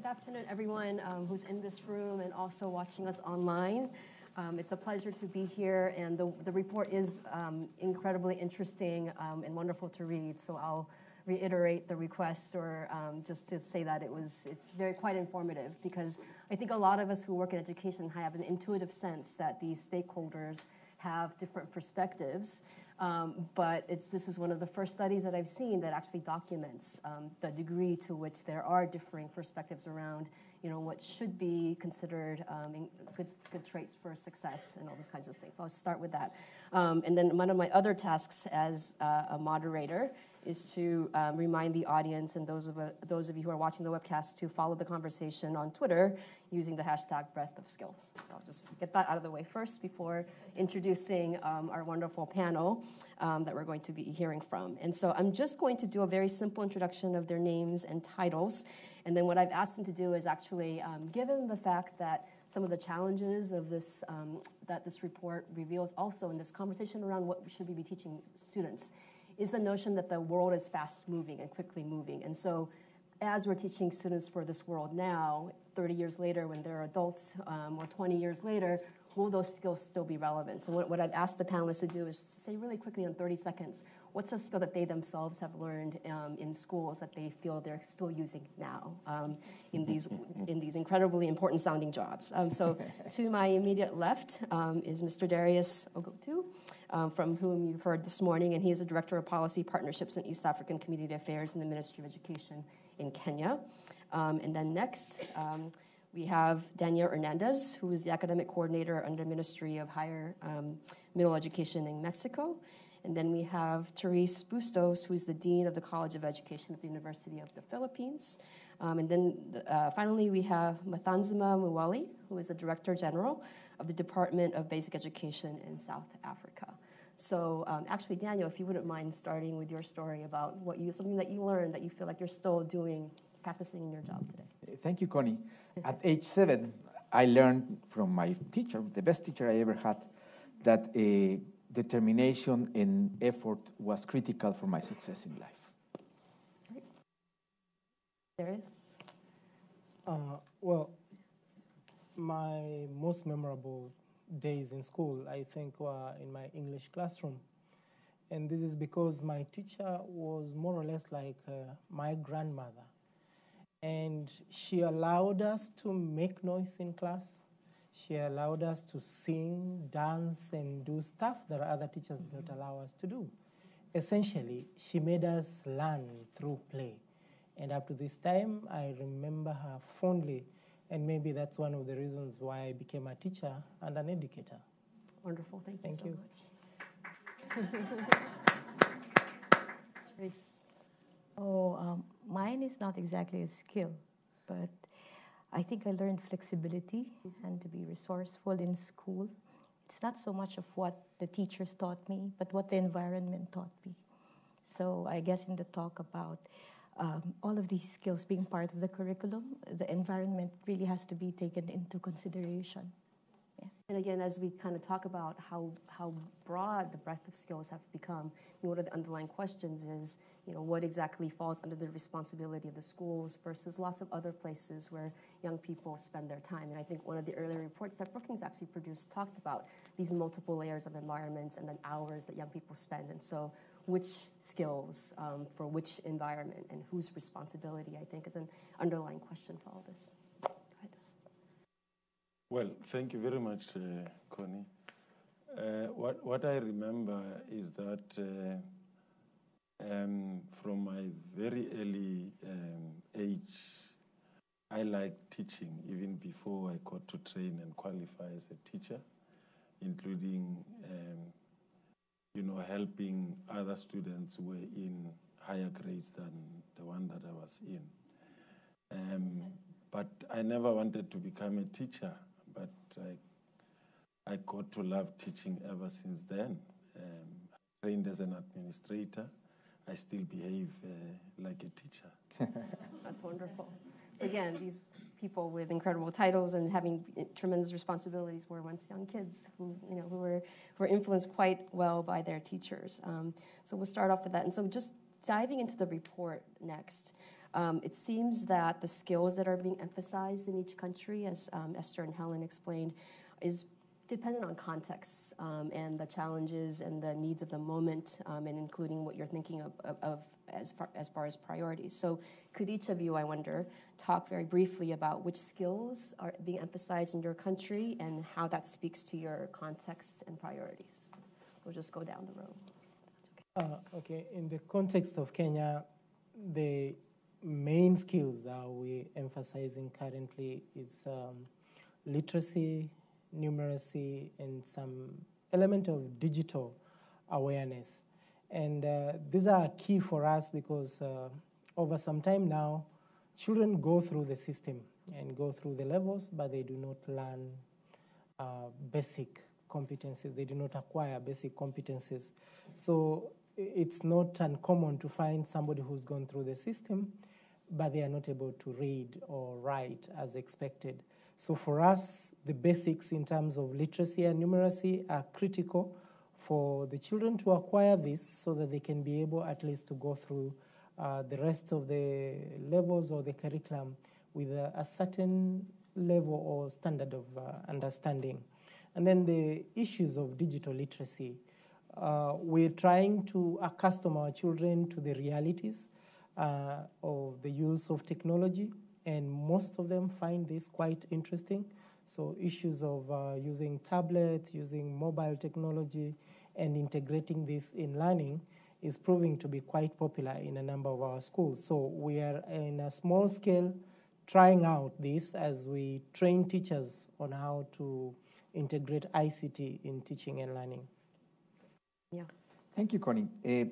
Good afternoon, everyone um, who's in this room and also watching us online. Um, it's a pleasure to be here, and the, the report is um, incredibly interesting um, and wonderful to read. So I'll reiterate the request, or um, just to say that it was it's very quite informative because I think a lot of us who work in education have an intuitive sense that these stakeholders have different perspectives. Um, but this is one of the first studies that I've seen that actually documents um, the degree to which there are differing perspectives around, you know, what should be considered um, good, good traits for success and all those kinds of things. So I'll start with that. Um, and then one of my other tasks as uh, a moderator is to um, remind the audience and those of, uh, those of you who are watching the webcast to follow the conversation on Twitter using the hashtag breadth of skills. So I'll just get that out of the way first before introducing um, our wonderful panel um, that we're going to be hearing from. And so I'm just going to do a very simple introduction of their names and titles. And then what I've asked them to do is actually, um, given the fact that some of the challenges of this um, that this report reveals also in this conversation around what should we be teaching students is the notion that the world is fast moving and quickly moving. And so, as we're teaching students for this world now, 30 years later, when they're adults, um, or 20 years later, will those skills still be relevant? So, what, what I've asked the panelists to do is to say really quickly in 30 seconds what's a skill that they themselves have learned um, in schools that they feel they're still using now um, in these in these incredibly important sounding jobs. Um, so, to my immediate left um, is Mr. Darius Ogutu um, from whom you've heard this morning, and he is the Director of Policy Partnerships and East African Community Affairs in the Ministry of Education in Kenya. Um, and then next, um, we have Daniel Hernandez, who is the Academic Coordinator under Ministry of Higher um, Middle Education in Mexico. And then we have Therese Bustos, who is the Dean of the College of Education at the University of the Philippines. Um, and then uh, finally, we have Mathanzima Mweli, who is the Director General of the Department of Basic Education in South Africa. So, um, actually, Daniel, if you wouldn't mind starting with your story about what you something that you learned that you feel like you're still doing, practicing in your job today. Thank you, Connie. At age seven, I learned from my teacher, the best teacher I ever had, that uh, determination and effort was critical for my success in life. Great. Therese. Uh, well, my most memorable days in school, I think, were in my English classroom. And this is because my teacher was more or less like uh, my grandmother. And she allowed us to make noise in class. She allowed us to sing, dance, and do stuff that other teachers did not mm-hmm. allow us to do. Essentially, she made us learn through play. And up to this time, I remember her fondly and maybe that's one of the reasons why I became a teacher and an educator. Wonderful. Thank you Thank so you. much. Oh, um, mine is not exactly a skill, but I think I learned flexibility mm-hmm. and to be resourceful in school. It's not so much of what the teachers taught me, but what the environment taught me. So I guess in the talk about um, all of these skills being part of the curriculum, the environment really has to be taken into consideration. And again, as we kind of talk about how, how broad the breadth of skills have become, you know, one of the underlying questions is, you know, what exactly falls under the responsibility of the schools versus lots of other places where young people spend their time. And I think one of the earlier reports that Brookings actually produced talked about these multiple layers of environments and then hours that young people spend. And so which skills um, for which environment and whose responsibility, I think, is an underlying question for all this. Well, thank you very much, uh, Connie. Uh, what, what I remember is that uh, um, from my very early um, age, I liked teaching even before I got to train and qualify as a teacher, including um, you know, helping other students who were in higher grades than the one that I was in. Um, but I never wanted to become a teacher, but I, I got to love teaching ever since then. Um, trained as an administrator, I still behave uh, like a teacher. That's wonderful. So again, these people with incredible titles and having tremendous responsibilities were once young kids who, you know, who were, who were influenced quite well by their teachers. Um, so we'll start off with that. And so just diving into the report next. Um, it seems that the skills that are being emphasized in each country, as um, Esther and Helyn explained, is dependent on contexts um, and the challenges and the needs of the moment, um, and including what you're thinking of, of, of, as, far, as far as priorities. So, could each of you, I wonder, talk very briefly about which skills are being emphasized in your country and how that speaks to your context and priorities? We'll just go down the road. Okay. Uh, okay, in the context of Kenya, the main skills that we're emphasizing currently is um, literacy, numeracy, and some element of digital awareness. And uh, these are key for us because uh, over some time now, children go through the system and go through the levels, but they do not learn uh, basic competencies. They do not acquire basic competencies. So it's not uncommon to find somebody who's gone through the system, but they are not able to read or write as expected. So for us, the basics in terms of literacy and numeracy are critical for the children to acquire this so that they can be able at least to go through uh, the rest of the levels or the curriculum with a, a certain level or standard of uh, understanding. And then the issues of digital literacy. Uh, we're trying to accustom our children to the realities uh, of the use of technology and most of them find this quite interesting. So issues of uh, using tablets, using mobile technology, and integrating this in learning is proving to be quite popular in a number of our schools. So we are in a small scale trying out this as we train teachers on how to integrate ICT in teaching and learning. Yeah. Thank you, Connie. Uh,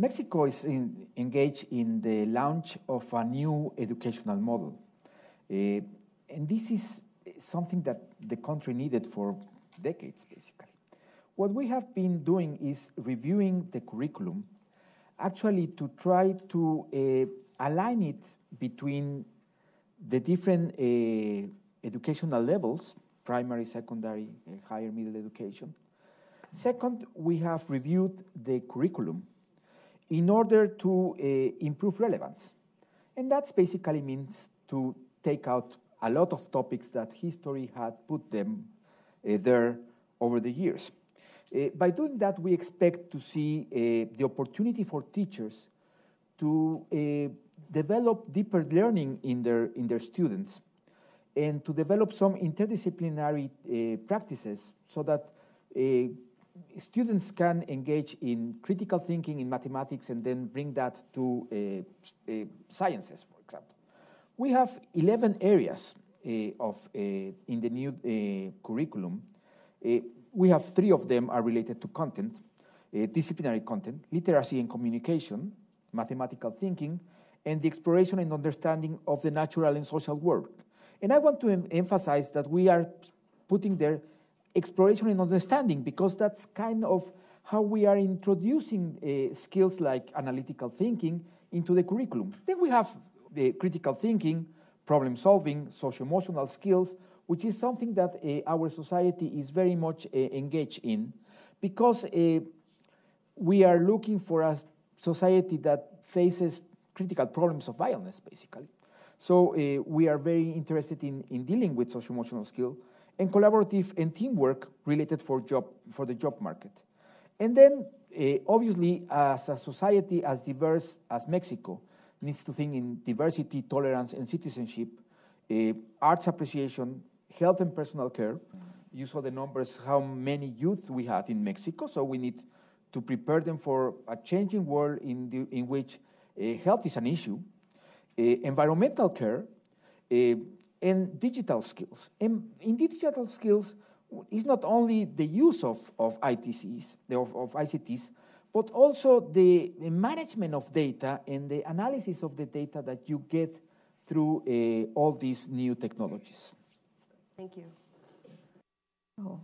Mexico is in, engaged in the launch of a new educational model. Uh, and this is something that the country needed for decades, basically. What we have been doing is reviewing the curriculum, actually to try to uh, align it between the different uh, educational levels primary, secondary, uh, higher middle education. Second, we have reviewed the curriculum in order to uh, improve relevance. And that basically means to take out a lot of topics that history had put them uh, there over the years. Uh, by doing that, we expect to see the opportunity for teachers to develop deeper learning in their, in their students and to develop some interdisciplinary practices so that students can engage in critical thinking in mathematics and then bring that to uh, uh, sciences, for example. We have 11 areas uh, of, in the new curriculum. We have three of them are related to content, disciplinary content, literacy and communication, mathematical thinking, and the exploration and understanding of the natural and social world. And I want to em emphasize that we are putting there exploration and understanding because that's kind of how we are introducing uh, skills like analytical thinking into the curriculum. Then we have the critical thinking, problem solving, social emotional skills, which is something that uh, our society is very much uh, engaged in because uh, we are looking for a society that faces critical problems of violence, basically. So uh, we are very interested in, in dealing with social emotional skills and collaborative and teamwork related for, job, for the job market. And then, uh, obviously, as a society as diverse as Mexico needs to think in diversity, tolerance, and citizenship, uh, arts appreciation, health and personal care. You saw the numbers, how many youth we had in Mexico, so we need to prepare them for a changing world in, the, in which uh, health is an issue. environmental care, and digital skills. And in digital skills, it's not only the use of, of ITCs, of, of ICTs, but also the, the, management of data and the analysis of the data that you get through uh, all these new technologies. Thank you. Oh.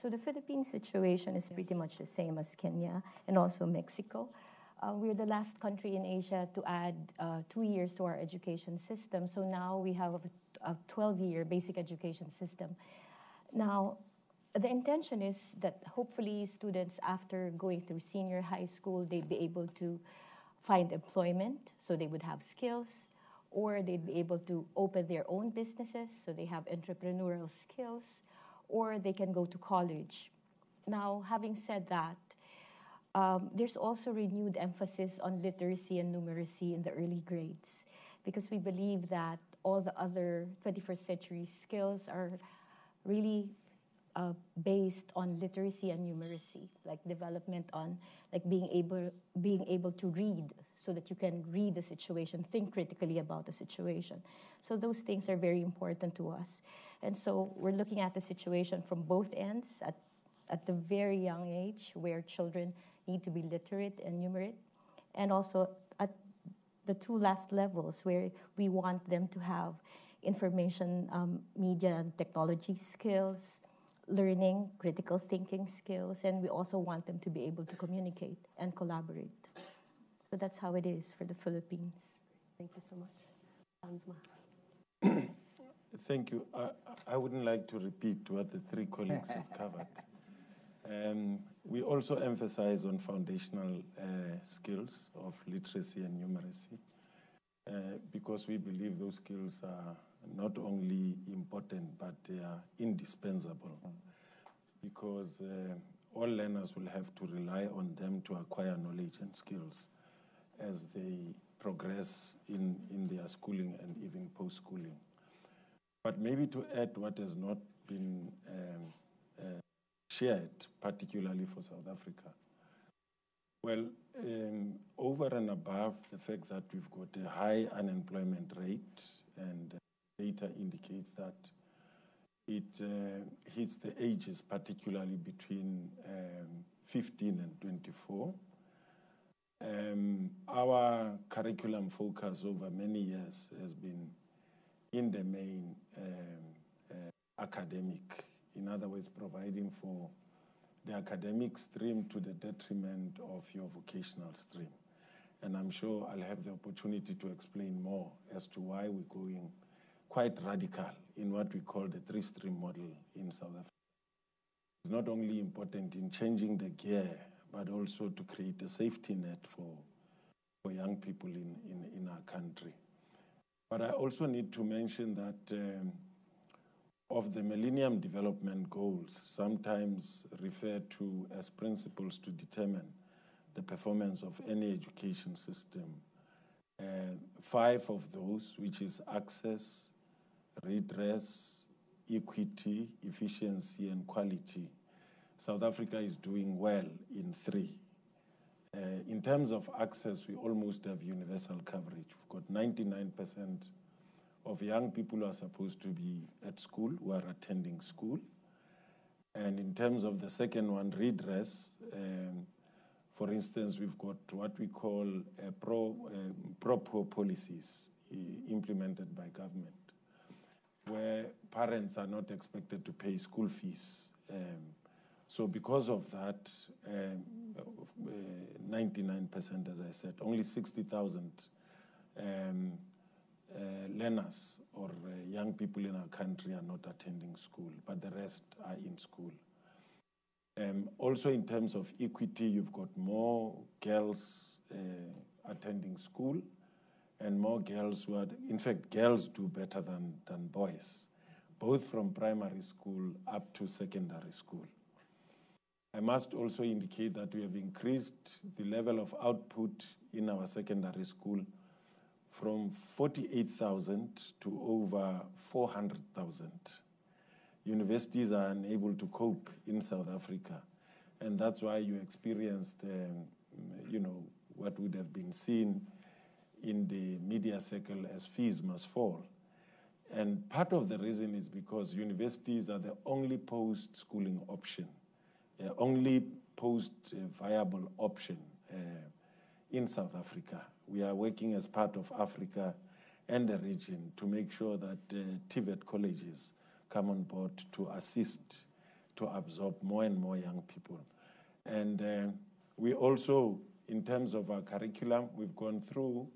So the Philippine situation is yes. pretty much the same as Kenya and also Mexico. Uh, we're the last country in Asia to add uh, two years to our education system. So now we have a 12-year basic education system. Now, the intention is that hopefully students, after going through senior high school, they'd be able to find employment, so they would have skills, or they'd be able to open their own businesses, so they have entrepreneurial skills, or they can go to college. Now, having said that, um, there's also renewed emphasis on literacy and numeracy in the early grades because we believe that all the other 21st century skills are really uh, based on literacy and numeracy, like development on like being able being able to read so that you can read the situation, think critically about the situation. So those things are very important to us. And so we're looking at the situation from both ends at, at the very young age where children need to be literate and numerate, and also the two last levels where we want them to have information, um, media, and technology skills, learning, critical thinking skills, and we also want them to be able to communicate and collaborate. So that's how it is for the Philippines. Thank you so much. Hansma. Thank you. I, I wouldn't like to repeat what the three colleagues have covered. Um, we also emphasize on foundational uh, skills of literacy and numeracy uh, because we believe those skills are not only important but they are indispensable because uh, all learners will have to rely on them to acquire knowledge and skills as they progress in, in their schooling and even post schooling. But maybe to add what has not been um, uh, shared, particularly for South Africa. Well, um, over and above the fact that we've got a high unemployment rate, and data indicates that it uh, hits the ages, particularly between um, 15 and 24. Um, our curriculum focus over many years has been in the main um, uh, academic in other words, providing for the academic stream to the detriment of your vocational stream. And I'm sure I'll have the opportunity to explain more as to why we're going quite radical in what we call the three stream model in South Africa. It's not only important in changing the gear, but also to create a safety net for, for young people in, in, in our country. But I also need to mention that. Um, of the Millennium Development Goals, sometimes referred to as principles to determine the performance of any education system. Uh, five of those, which is access, redress, equity, efficiency, and quality. South Africa is doing well in three. Uh, in terms of access, we almost have universal coverage. We've got 99% of young people who are supposed to be at school, who are attending school. And in terms of the second one, redress, um, for instance, we've got what we call uh, pro, pro-poor policies implemented by government, where parents are not expected to pay school fees. Um, so because of that, um, 99%, uh, as I said, only 60,000 um, learners or uh, young people in our country are not attending school, but the rest are in school. Um, also, in terms of equity, you've got more girls uh, attending school and more girls who are, in fact, girls do better than, than boys, both from primary school up to secondary school. I must also indicate that we have increased the level of output in our secondary school from 48,000 to over 400,000. Universities are unable to cope in South Africa. And that's why you experienced, um, you know, what would have been seen in the media circle as fees must fall. And part of the reason is because universities are the only post schooling option, uh, only post viable option uh, in South Africa. We are working as part of Africa and the region to make sure that uh, TVET colleges come on board to assist to absorb more and more young people. And uh, we also, in terms of our curriculum, we've gone through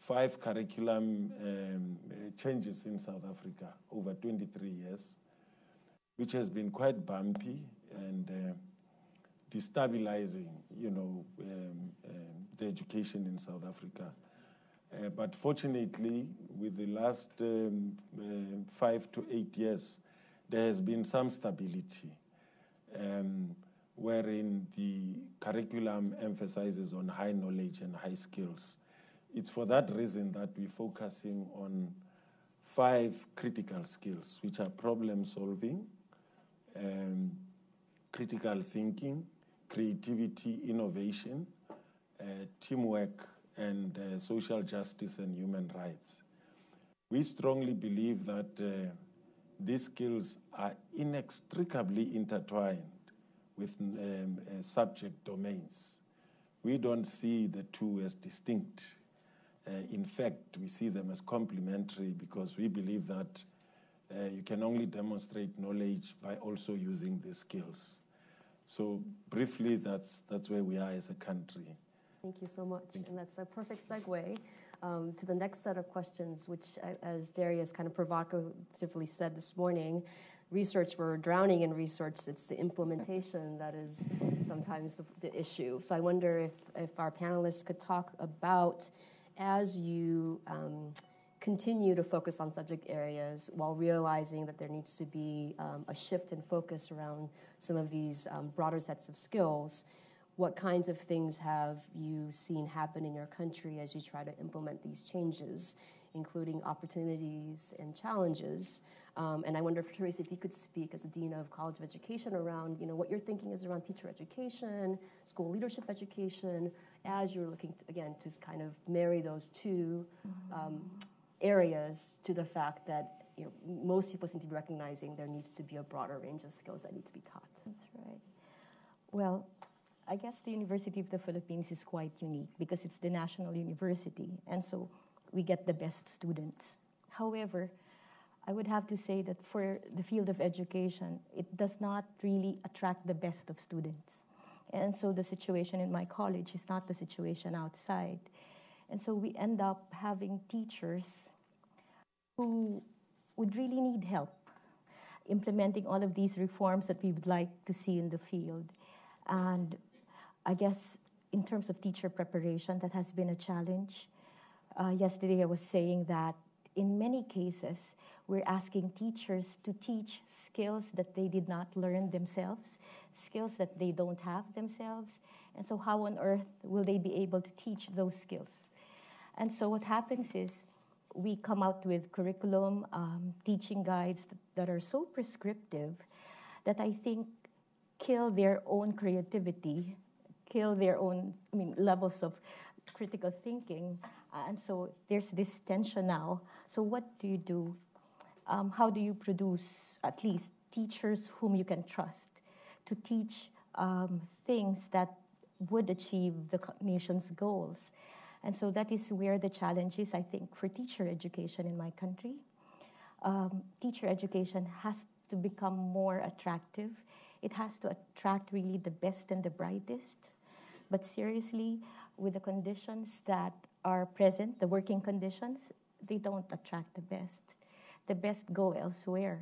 five curriculum um, changes in South Africa over 23 years, which has been quite bumpy. And uh, destabilizing, you know, um, um, the education in South Africa. Uh, but fortunately, with the last um, uh, five to eight years, there has been some stability, um, wherein the curriculum emphasizes on high knowledge and high skills. It's for that reason that we're focusing on five critical skills, which are problem solving, um, critical thinking, creativity, innovation, uh, teamwork, and uh, social justice and human rights. We strongly believe that uh, these skills are inextricably intertwined with um, uh, subject domains. We don't see the two as distinct. Uh, in fact, we see them as complementary because we believe that you can only demonstrate knowledge by also using these skills. So, briefly, that's, that's where we are as a country. Thank you so much. And that's a perfect segue um, to the next set of questions, which, as Darius kind of provocatively said this morning, research, we're drowning in research. It's the implementation that is sometimes the, the issue. So I wonder if, if our panelists could talk about as you um, continue to focus on subject areas while realizing that there needs to be um, a shift in focus around some of these um, broader sets of skills what kinds of things have you seen happen in your country as you try to implement these changes, including opportunities and challenges? Um, and I wonder, Teresa, if you could speak as a dean of College of Education around, you know, what your thinking is around teacher education, school leadership education, as you're looking to, again to kind of marry those 2 um, areas to the fact that you know, most people seem to be recognizing there needs to be a broader range of skills that need to be taught. That's right. Well, I guess the University of the Philippines is quite unique because it's the national university, and so we get the best students. However, I would have to say that for the field of education, it does not really attract the best of students. And so the situation in my college is not the situation outside. And so we end up having teachers who would really need help implementing all of these reforms that we would like to see in the field. And I guess in terms of teacher preparation, that has been a challenge. Uh, yesterday, I was saying that in many cases, we're asking teachers to teach skills that they did not learn themselves, skills that they don't have themselves. And so, how on earth will they be able to teach those skills? And so, what happens is we come out with curriculum, um, teaching guides that are so prescriptive that I think kill their own creativity kill their own I mean, levels of critical thinking. and so there's this tension now. So, what do you do? Um, how do you produce at least teachers whom you can trust to teach um, things that would achieve the nation's goals? And so that is where the challenge is, I think, for teacher education in my country. Um, teacher education has to become more attractive. It has to attract really the best and the brightest. But seriously, with the conditions that are present, the working conditions, they don't attract the best. The best go elsewhere.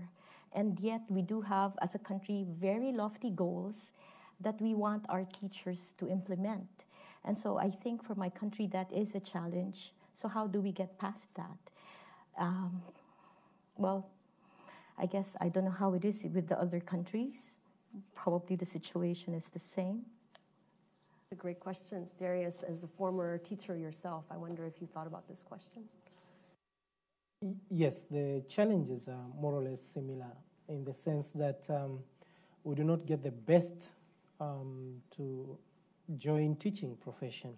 And yet, we do have, as a country, very lofty goals that we want our teachers to implement. And so, I think for my country, that is a challenge. So, how do we get past that? Um, well, I guess I don't know how it is with the other countries. Probably the situation is the same. It's a great question. Darius, as a former teacher yourself, I wonder if you thought about this question. Yes, the challenges are more or less similar in the sense that um, we do not get the best um, to join teaching profession.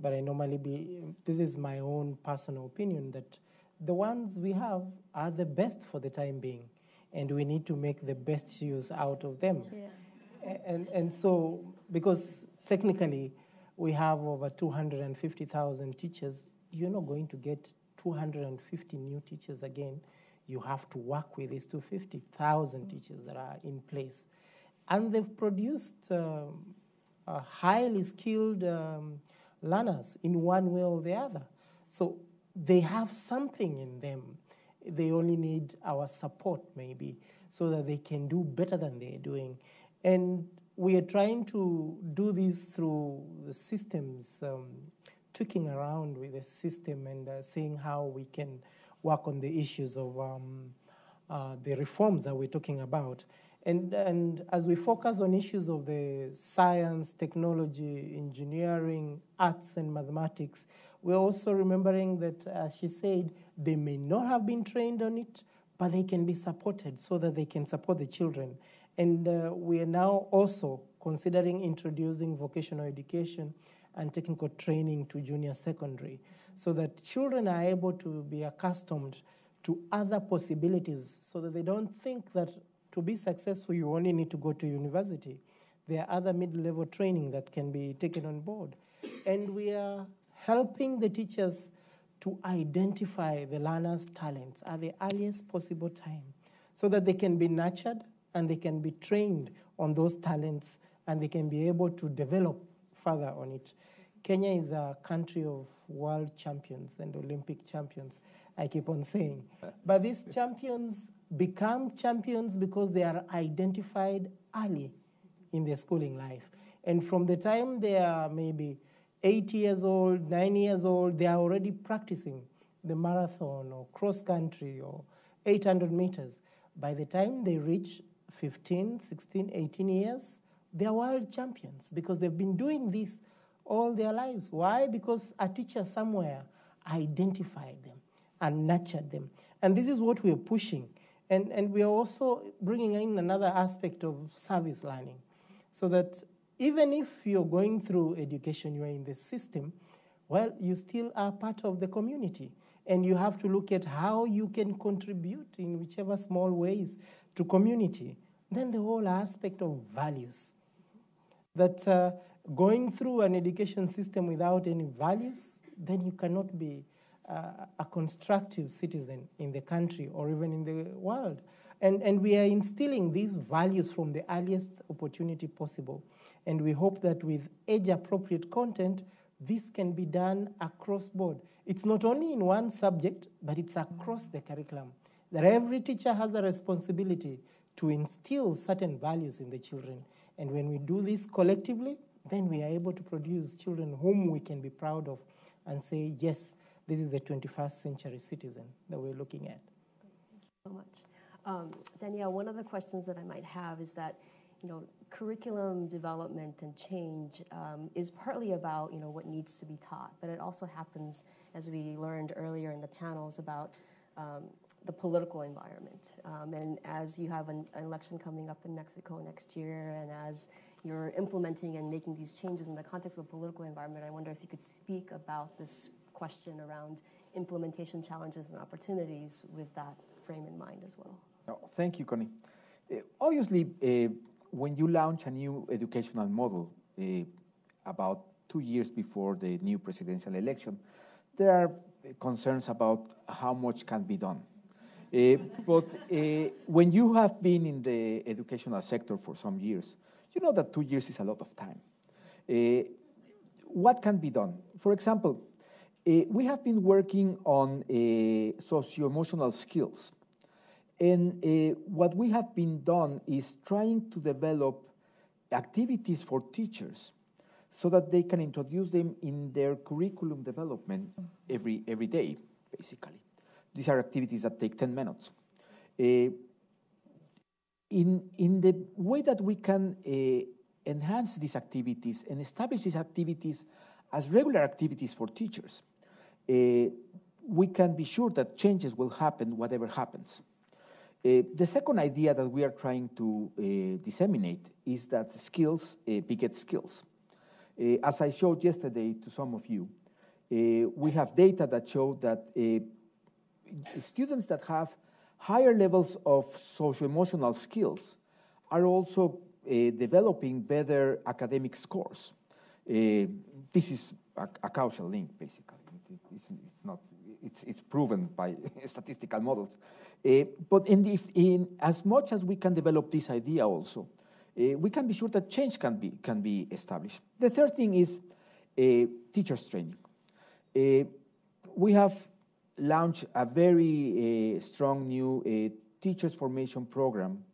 But I normally be, this is my own personal opinion that the ones we have are the best for the time being, and we need to make the best use out of them. Yeah. And, and so, because technically, we have over 250,000 teachers. You're not going to get 250 new teachers again. You have to work with these 250,000 teachers that are in place. And they've produced um, highly skilled um, learners in one way or the other. So they have something in them. They only need our support, maybe, so that they can do better than they're doing. And we are trying to do this through the systems, um, tweaking around with the system and uh, seeing how we can work on the issues of um, uh, the reforms that we're talking about. And, and as we focus on issues of the science, technology, engineering, arts, and mathematics, we're also remembering that, as she said, they may not have been trained on it, but they can be supported so that they can support the children. And uh, we are now also considering introducing vocational education and technical training to junior secondary so that children are able to be accustomed to other possibilities so that they don't think that to be successful you only need to go to university. There are other mid level training that can be taken on board. And we are helping the teachers to identify the learner's talents at the earliest possible time so that they can be nurtured and they can be trained on those talents and they can be able to develop further on it. Kenya is a country of world champions and Olympic champions, I keep on saying. But these champions become champions because they are identified early in their schooling life. And from the time they are maybe eight years old, nine years old, they are already practicing the marathon or cross country or 800 meters. By the time they reach 15, 16, 18 years, they are world champions because they've been doing this all their lives. Why? Because a teacher somewhere identified them and nurture them. And this is what we are pushing. And, and we are also bringing in another aspect of service learning so that even if you're going through education, you are in the system, well, you still are part of the community. And you have to look at how you can contribute in whichever small ways to community. Then the whole aspect of values. That uh, going through an education system without any values, then you cannot be uh, a constructive citizen in the country or even in the world. And, and we are instilling these values from the earliest opportunity possible. And we hope that with age appropriate content, this can be done across board. It's not only in one subject, but it's across the curriculum. That every teacher has a responsibility to instill certain values in the children. And when we do this collectively, then we are able to produce children whom we can be proud of and say, yes, this is the 21st century citizen that we're looking at. Thank you so much. Um, Daniel, one of the questions that I might have is that, you know, curriculum development and change um, is partly about, you know, what needs to be taught, but it also happens, as we learned earlier in the panels, about um, the political environment. Um, and as you have an, an election coming up in Mexico next year, and as you're implementing and making these changes in the context of a political environment, I wonder if you could speak about this question around implementation challenges and opportunities with that frame in mind as well. Oh, thank you, Connie. Uh, obviously, uh, when you launch a new educational model uh, about two years before the new presidential election, there are concerns about how much can be done. But when you have been in the educational sector for some years, you know that two years is a lot of time. What can be done? For example, we have been working on uh, socio-emotional skills. And uh, what we have been done is trying to develop activities for teachers so that they can introduce them in their curriculum development every, every day, basically. These are activities that take 10 minutes. Uh, in, in the way that we can uh, enhance these activities and establish these activities as regular activities for teachers, uh, we can be sure that changes will happen whatever happens. Uh, the second idea that we are trying to uh, disseminate is that skills uh, beget skills. Uh, as I showed yesterday to some of you, uh, we have data that show that students that have higher levels of socio-emotional skills are also developing better academic scores. this is a, a causal link, basically it's, it's not, it's, it's proven by statistical models. Uh, but in, the, in as much as we can develop this idea also, uh, we can be sure that change can be, can be established. The third thing is uh, teachers training. We have launched a very strong new teachers formation program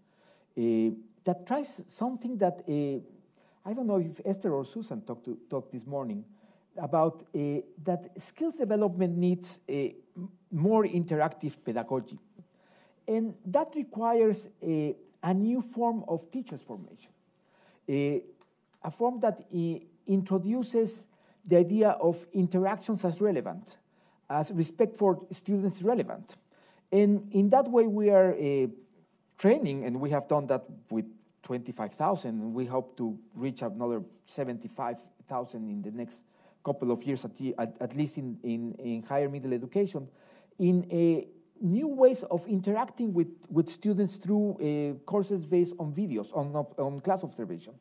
that tries something that I don't know if Esther or Susan talked, to, talked this morning about uh, that skills development needs uh, a more interactive pedagogy. And that requires a, a new form of teachers formation, a, a form that introduces the idea of interactions as relevant, as respect for students relevant. And in that way, we are uh, training, and we have done that with 25,000, and we hope to reach another 75,000 in the next couple of years, at, at, at least in, in, in, higher middle education, in a new ways of interacting with, with students through uh, courses based on videos, on, on class observation,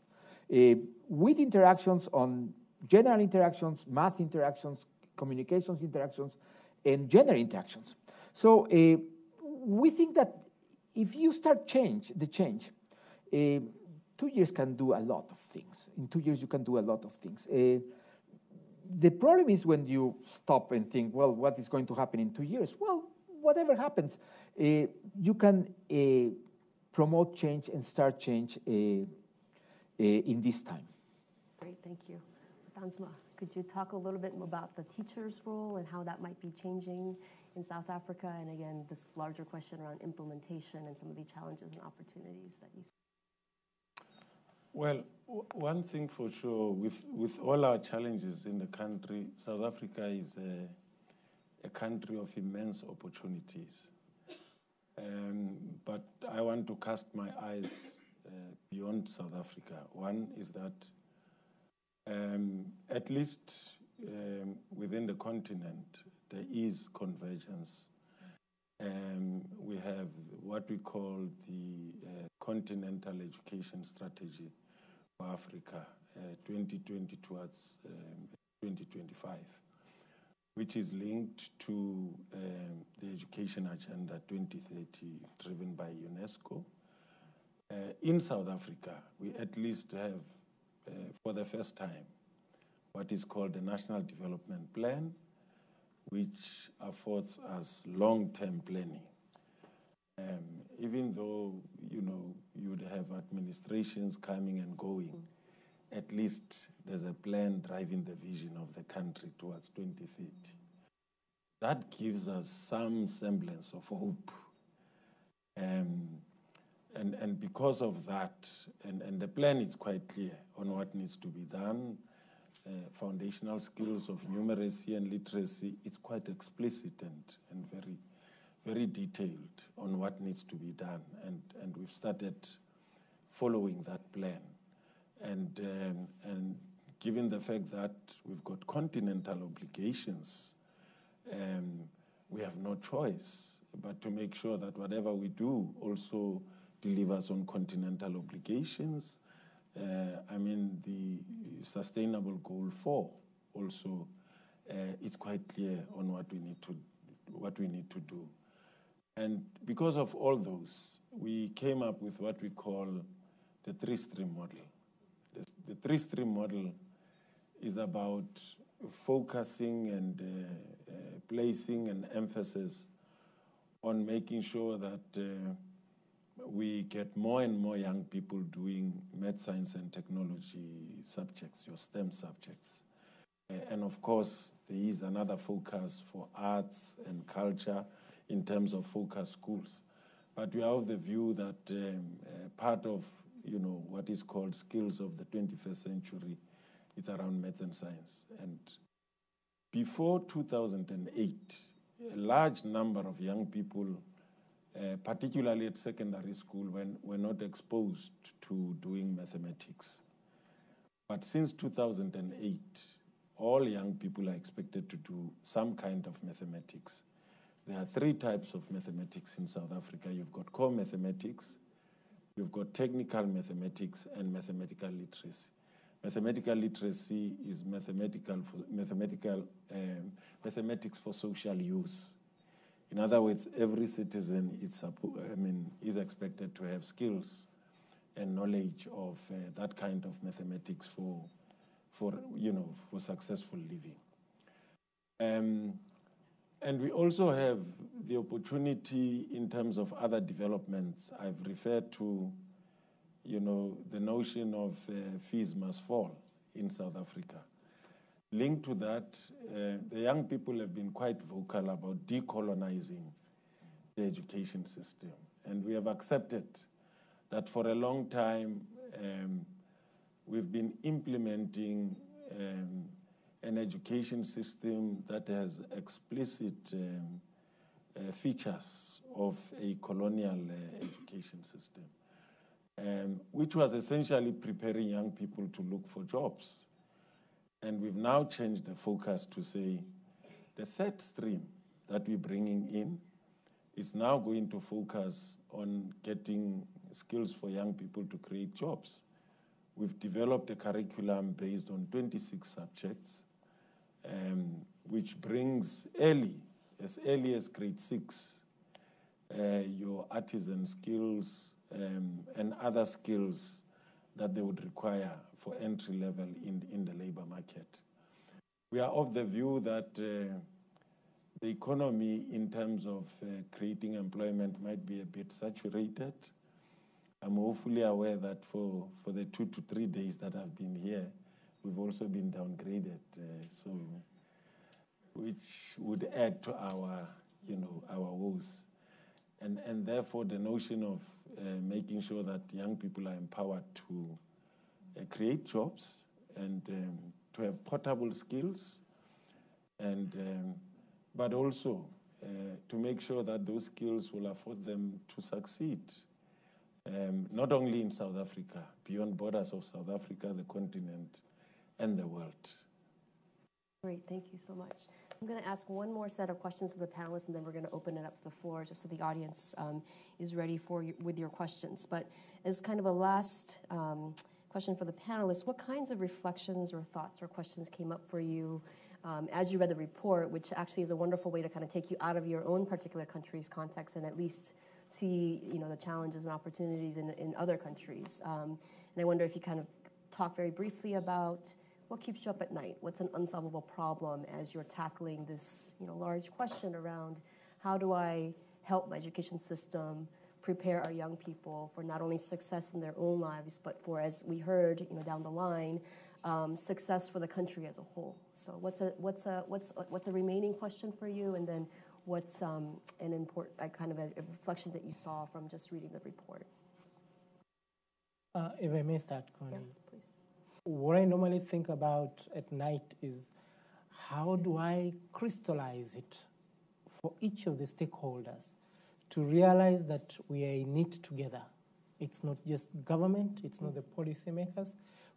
uh, with interactions on general interactions, math interactions, communications interactions, and gender interactions. So uh, we think that if you start change, the change, uh, two years can do a lot of things. In two years, you can do a lot of things. Uh, the problem is when you stop and think, well, what is going to happen in two years? Well, whatever happens, uh, you can uh, promote change and start change uh, in this time. Great, thank you. Thansma, could you talk a little bit about the teacher's role and how that might be changing in South Africa? And again, this larger question around implementation and some of the challenges and opportunities that you see. Well, one thing for sure, with, with all our challenges in the country, South Africa is a, a country of immense opportunities. Um, but I want to cast my eyes uh, beyond South Africa. One is that um, at least um, within the continent, there is convergence. Um, we have what we call the uh, Continental Education Strategy Africa uh, 2020 towards um, 2025, which is linked to um, the Education Agenda 2030 driven by UNESCO. Uh, in South Africa, we at least have, uh, for the first time, what is called the National Development Plan, which affords us long-term planning. Um, even though you know you would have administrations coming and going, mm. at least there's a plan driving the vision of the country towards 2030. That gives us some semblance of hope. Um, and, and because of that, and, and the plan is quite clear on what needs to be done, uh, foundational skills of numeracy and literacy, it's quite explicit and, and very, very detailed on what needs to be done. And, and we've started following that plan. And, um, and given the fact that we've got continental obligations, um, we have no choice but to make sure that whatever we do also delivers on continental obligations uh, I mean, the sustainable goal four also uh, it's quite clear on what we need to what we need to do. And because of all those, we came up with what we call the three-stream model. The, the three-stream model is about focusing and uh, uh, placing an emphasis on making sure that uh, we get more and more young people doing math, science, and technology subjects, your STEM subjects. Uh, and of course, there is another focus for arts and culture in terms of focus schools. But we are of the view that um, uh, part of you know what is called skills of the 21st century is around math and science. And before 2008, a large number of young people uh, particularly at secondary school when we're not exposed to doing mathematics. But since 2008, all young people are expected to do some kind of mathematics. There are three types of mathematics in South Africa. You've got core mathematics, you've got technical mathematics, and mathematical literacy. Mathematical literacy is mathematical, for, mathematical um, mathematics for social use. In other words, every citizen is, I mean, is expected to have skills and knowledge of uh, that kind of mathematics for, for, you know, for successful living. Um, and we also have the opportunity in terms of other developments. I've referred to, you know, the notion of uh, fees must fall in South Africa. Linked to that, uh, the young people have been quite vocal about decolonizing the education system. And we have accepted that for a long time um, we've been implementing um, an education system that has explicit um, uh, features of a colonial uh, education system, um, which was essentially preparing young people to look for jobs. And we've now changed the focus to say the third stream that we're bringing in is now going to focus on getting skills for young people to create jobs. We've developed a curriculum based on 26 subjects, um, which brings early, as early as grade six, uh, your artisan skills um, and other skills that they would require for entry level in, in the labor market. We are of the view that uh, the economy, in terms of uh, creating employment, might be a bit saturated. I'm hopefully aware that for, for the two to three days that I've been here, we've also been downgraded. Uh, so, which would add to our, you know, our woes. And, and therefore, the notion of uh, making sure that young people are empowered to uh, create jobs and um, to have portable skills, and um, but also uh, to make sure that those skills will afford them to succeed, um, not only in South Africa, beyond borders of South Africa, the continent, and the world. Great, thank you so much. So I'm going to ask one more set of questions to the panelists, and then we're going to open it up to the floor, just so the audience um, is ready for you, with your questions. But as kind of a last um, question for the panelists, what kinds of reflections or thoughts or questions came up for you um, as you read the report, which actually is a wonderful way to kind of take you out of your own particular country's context and at least see, you know, the challenges and opportunities in, in other countries. Um, and I wonder if you kind of talk very briefly about what keeps you up at night? What's an unsolvable problem as you're tackling this you know, large question around how do I help my education system prepare our young people for not only success in their own lives, but for, as we heard you know, down the line, um, success for the country as a whole. So, what's a what's a what's a, what's a remaining question for you, and then what's um, an important uh, kind of a, a, reflection that you saw from just reading the report? Uh, if I may start, Connie. Yeah, what I normally think about at night is how do I crystallize it for each of the stakeholders to realize that we are in it together. It's not just government, it's not the policymakers,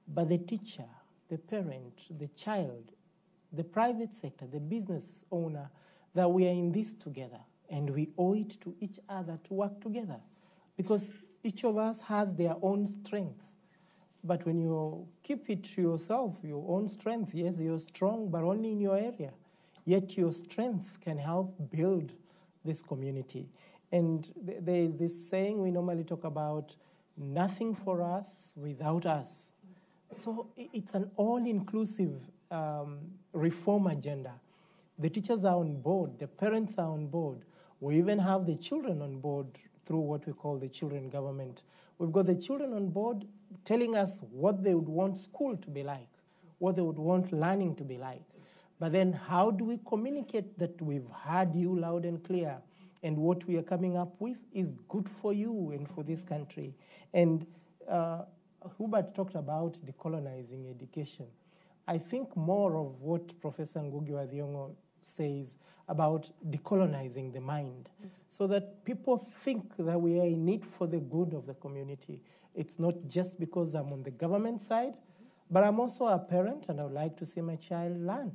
but the teacher, the parent, the child, the private sector, the business owner, that we are in this together and we owe it to each other to work together because each of us has their own strengths but when you keep it to yourself, your own strength, yes, you're strong, but only in your area. Yet your strength can help build this community. And th- there is this saying we normally talk about nothing for us without us. So it's an all inclusive um, reform agenda. The teachers are on board, the parents are on board. We even have the children on board through what we call the children government. We've got the children on board telling us what they would want school to be like, what they would want learning to be like. But then, how do we communicate that we've heard you loud and clear and what we are coming up with is good for you and for this country? And uh, Hubert talked about decolonizing education. I think more of what Professor Ngugi wa Thiong'o says about decolonizing the mind mm-hmm. so that people think that we are in it for the good of the community. It's not just because I'm on the government side, but I'm also a parent and I would like to see my child learn.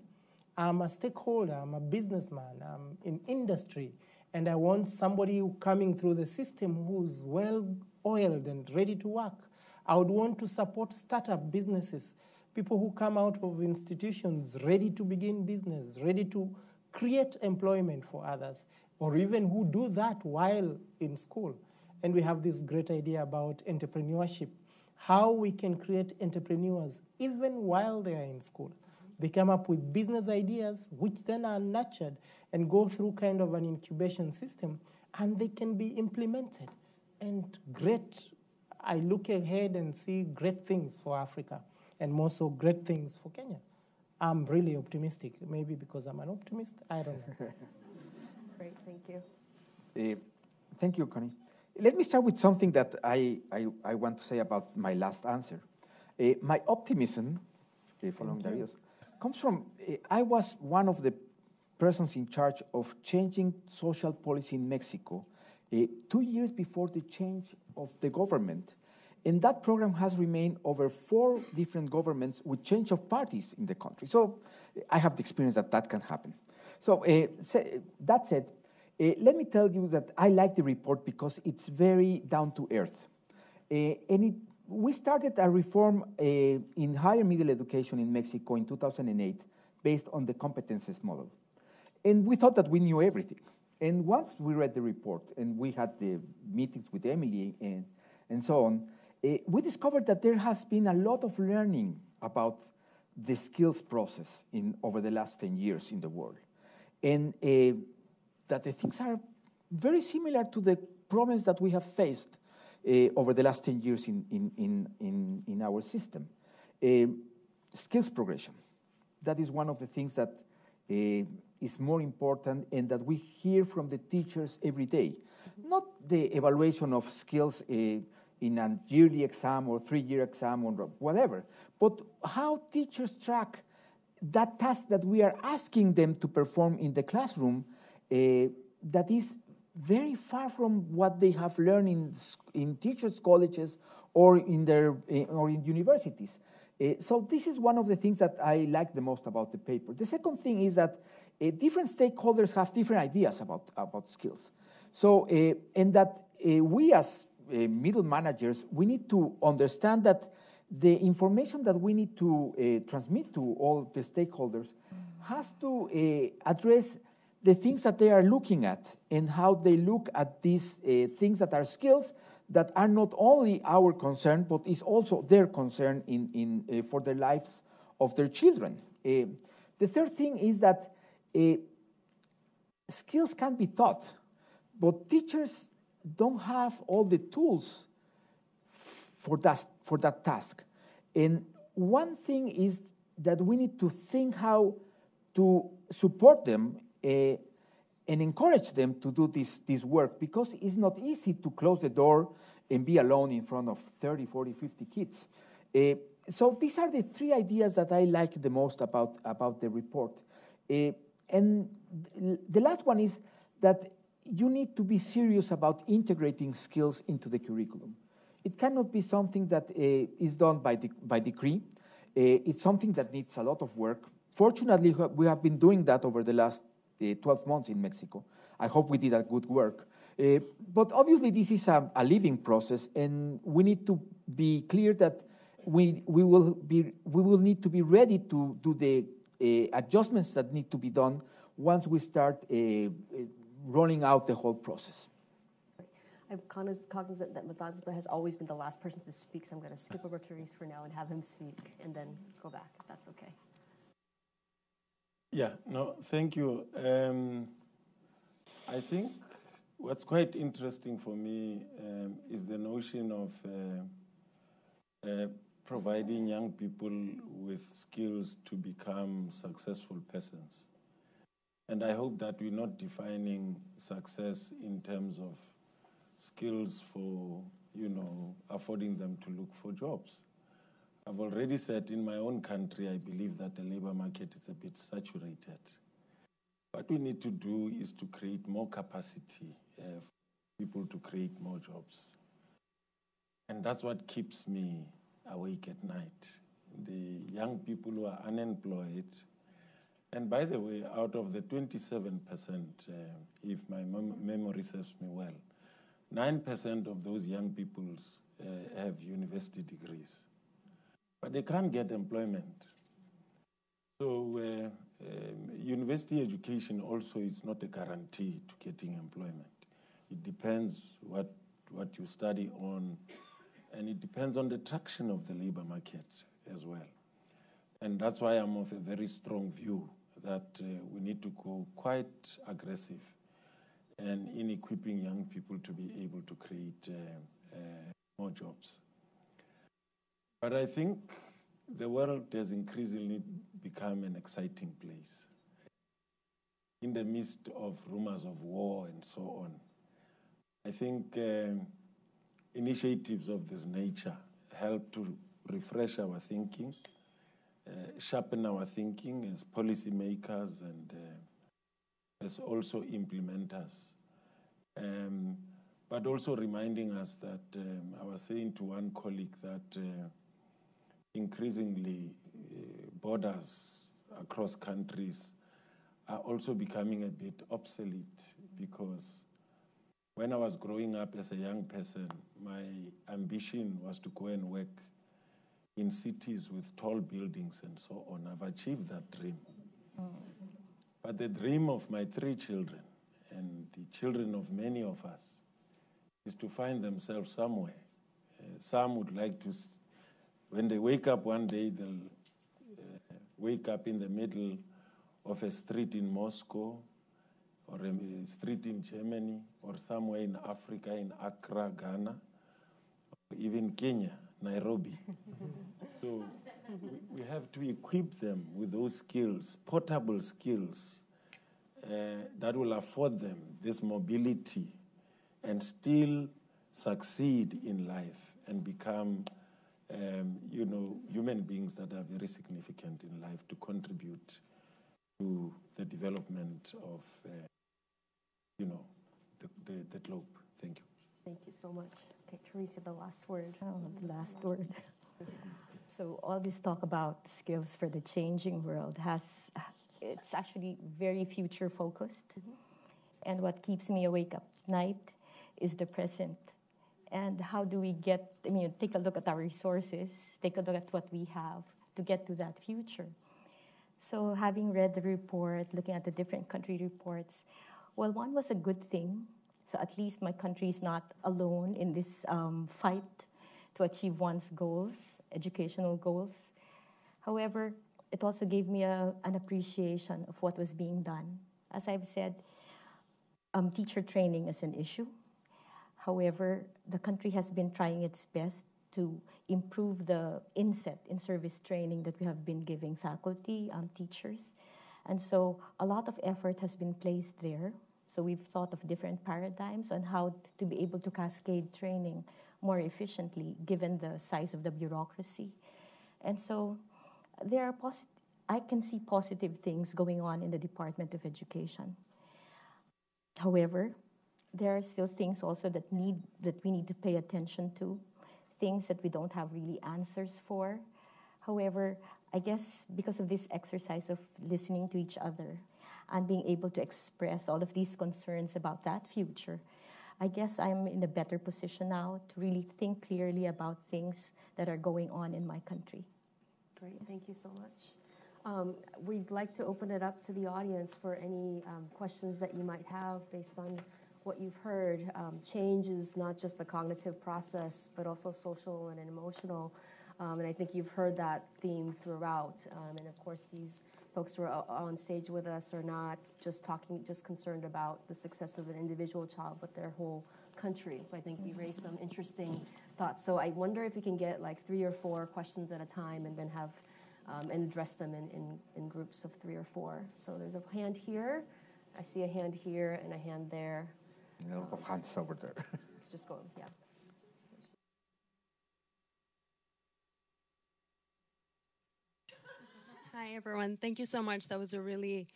I'm a stakeholder, I'm a businessman, I'm in industry, and I want somebody coming through the system who's well oiled and ready to work. I would want to support startup businesses, people who come out of institutions ready to begin business, ready to create employment for others, or even who do that while in school. And we have this great idea about entrepreneurship, how we can create entrepreneurs even while they are in school. They come up with business ideas, which then are nurtured and go through kind of an incubation system, and they can be implemented. And great I look ahead and see great things for Africa and more so great things for Kenya. I'm really optimistic. Maybe because I'm an optimist, I don't know. Great, thank you. Uh, thank you, Connie. Let me start with something that I, I, I want to say about my last answer. Uh, my optimism, uh, following Darius, comes from uh, I was one of the persons in charge of changing social policy in Mexico uh, two years before the change of the government. And that program has remained over four different governments with change of parties in the country. So I have the experience that that can happen. So uh, that said, uh, let me tell you that I like the report because it's very down to earth. Uh, and it, we started a reform in higher middle education in Mexico in 2008 based on the competences model. And we thought that we knew everything. And once we read the report and we had the meetings with Emily and, and so on, we discovered that there has been a lot of learning about the skills process in, over the last 10 years in the world. And uh, that the things are very similar to the problems that we have faced uh, over the last 10 years in, in, in, in, in our system. Uh, skills progression. That is one of the things that is more important and that we hear from the teachers every day. Not the evaluation of skills in a yearly exam or three-year exam or whatever, but how teachers track that task that we are asking them to perform in the classroom uh, that is very far from what they have learned in, in teachers' colleges or in, their, uh, or in universities. Uh, so this is one of the things that I like the most about the paper. The second thing is that uh, different stakeholders have different ideas about, about skills. So, uh, and that we as middle managers, we need to understand that the information that we need to uh, transmit to all the stakeholders has to uh, address the things that they are looking at and how they look at these uh, things that are skills that are not only our concern, but is also their concern in, in, uh, for the lives of their children. Uh, the third thing is that skills can be taught, but teachers don't have all the tools for that, for that task. And one thing is that we need to think how to support them uh, and encourage them to do this, this work because it's not easy to close the door and be alone in front of 30, 40, 50 kids. Uh, so these are the three ideas that I like the most about, about the report. Uh, and the last one is that you need to be serious about integrating skills into the curriculum. It cannot be something that uh, is done by, by decree. Uh, it's something that needs a lot of work. Fortunately, we have been doing that over the last uh, 12 months in Mexico. I hope we did a good work. But obviously, this is a, a, living process, and we need to be clear that we, we, will, be, we will need to be ready to do the adjustments that need to be done once we start rolling out the whole process. I'm cognizant that Mutazba has always been the last person to speak, so I'm going to skip over Therese for now and have him speak and then go back, if that's okay. Yeah, no, thank you. Um, I think what's quite interesting for me um, is the notion of uh, uh, providing young people with skills to become successful persons. And I hope that we're not defining success in terms of skills for, you know, affording them to look for jobs. I've already said in my own country, I believe that the labor market is a bit saturated. What we need to do is to create more capacity uh, for people to create more jobs. And that's what keeps me awake at night. The young people who are unemployed, and by the way, out of the 27%, uh, if my mem memory serves me well, 9% of those young people uh, have university degrees, but they can't get employment. So, uh, um, university education also is not a guarantee to getting employment. It depends what, what you study on, and it depends on the traction of the labor market as well. And that's why I'm of a very strong view that uh, we need to go quite aggressive and in equipping young people to be able to create uh, uh, more jobs. But I think the world has increasingly become an exciting place. In the midst of rumors of war and so on, I think um, initiatives of this nature help to refresh our thinking, sharpen our thinking as policymakers and uh, as also implementers. Um, but also reminding us that um, I was saying to one colleague that uh, increasingly uh, borders across countries are also becoming a bit obsolete because when I was growing up as a young person, my ambition was to go and work in cities with tall buildings and so on. I've achieved that dream. But the dream of my three children and the children of many of us is to find themselves somewhere. Uh, some would like to, when they wake up one day, they'll uh, wake up in the middle of a street in Moscow or a street in Germany or somewhere in Africa, in Accra, Ghana, or even Kenya, Nairobi. so we, we have to equip them with those skills, portable skills, uh, that will afford them this mobility and still succeed in life and become, um, you know, human beings that are very significant in life to contribute to the development of, uh, you know, the, the, the, globe. Thank you. Thank you so much. Okay, Teresa, the last word. Oh, the last word. so all this talk about skills for the changing world has, it's actually very future focused. Mm-hmm. And what keeps me awake at night is the present. And how do we get, I mean, take a look at our resources, take a look at what we have to get to that future. So, having read the report, looking at the different country reports, well, one was a good thing. So, at least my country is not alone in this um, fight to achieve one's goals, educational goals. However, it also gave me a, an appreciation of what was being done. As I've said, um, teacher training is an issue. However, the country has been trying its best to improve the inset in service training that we have been giving faculty, um, teachers. And so a lot of effort has been placed there. So we've thought of different paradigms on how to be able to cascade training more efficiently given the size of the bureaucracy. And so there are posit- I can see positive things going on in the Department of Education. However, there are still things also that need that we need to pay attention to things that we don't have really answers for. However, I guess because of this exercise of listening to each other and being able to express all of these concerns about that future, I guess I'm in a better position now to really think clearly about things that are going on in my country. Great, thank you so much. Um, we'd like to open it up to the audience for any um, questions that you might have based on what you've heard. Um, change is not just a cognitive process, but also social and emotional. Um, and I think you've heard that theme throughout. Um, and of course, these folks who are on stage with us or not just talking, just concerned about the success of an individual child, but their whole country. So I think we raised some interesting thoughts. So I wonder if we can get like three or four questions at a time and then have um, and address them in, in, in groups of three or four. So there's a hand here. I see a hand here and a hand there. A lot of hands over there. Just go, yeah. Hi, everyone. Thank you so much. That was a really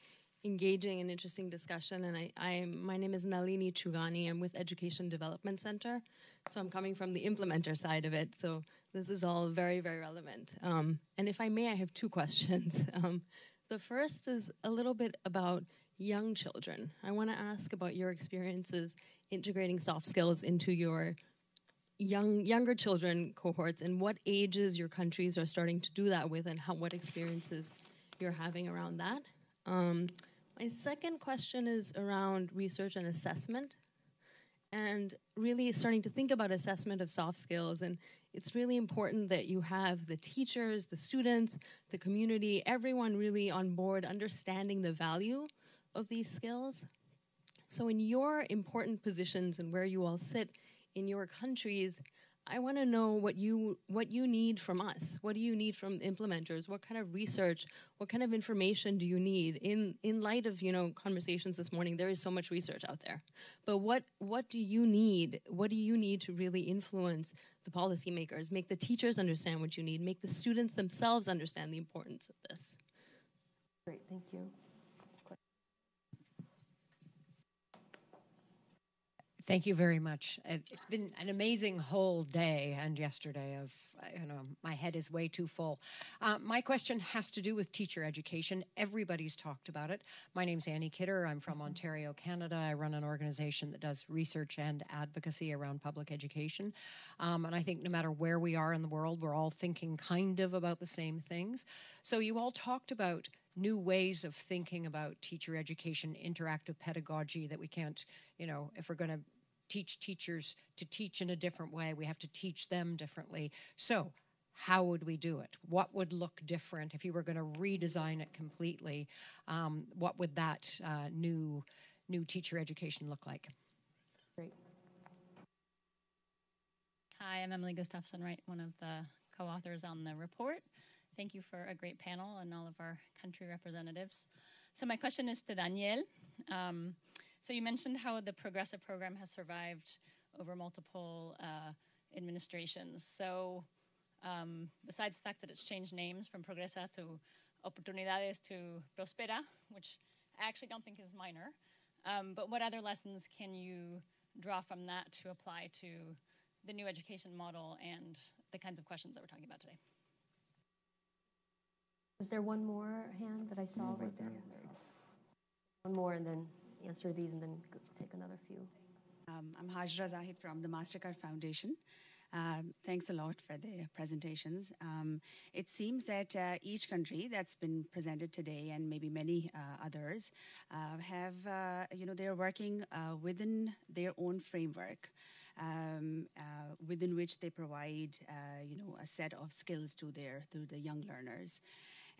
engaging and interesting discussion. And I, I, my name is Nalini Chugani. I'm with Education Development Center. So I'm coming from the implementer side of it. So this is all very, very relevant. Um, and if I may, I have two questions. Um, the first is a little bit about young children. I want to ask about your experiences integrating soft skills into your young younger children cohorts and what ages your countries are starting to do that with and how what experiences you're having around that. Um, my second question is around research and assessment and really starting to think about assessment of soft skills and it's really important that you have the teachers the students the community everyone really on board understanding the value of these skills. So, in your important positions and where you all sit in your countries, I want to know what you what you need from us. What do you need from implementers? What kind of research? What kind of information do you need in in light of you know conversations this morning? There is so much research out there, but what what do you need? What do you need to really influence the policymakers? Make the teachers understand what you need. Make the students themselves understand the importance of this. Great, thank you. Thank you very much. It's been an amazing whole day and yesterday of, you know, my head is way too full. Uh, my question has to do with teacher education. Everybody's talked about it. My name's Annie Kidder. I'm from Ontario, Canada. I run an organization that does research and advocacy around public education. Um, and I think no matter where we are in the world, we're all thinking kind of about the same things. So you all talked about new ways of thinking about teacher education, interactive pedagogy that we can't, you know, if we're going to teach teachers to teach in a different way, we have to teach them differently. So, how would we do it? What would look different if you were going to redesign it completely? Um, what would that uh, new new teacher education look like? Great. Hi, I'm Emily Gustafsson Wright, one of the co-authors on the report. Thank you for a great panel and all of our country representatives. So my question is to Daniel. Um, so you mentioned how the progressive program has survived over multiple uh, administrations. So um, besides the fact that it's changed names from Progresa to Oportunidades to Prospera, which I actually don't think is minor, um, but what other lessons can you draw from that to apply to the new education model and the kinds of questions that we're talking about today? Was there one more hand that I saw right there? One more and then answer these and then take another few. Um, I'm Hajra Zahid from the MasterCard Foundation. Um, thanks a lot for the presentations. Um, it seems that uh, each country that's been presented today, and maybe many uh, others, uh, have uh, you know they're working uh, within their own framework. Um, uh, within which they provide, you know, a set of skills to their to the young learners.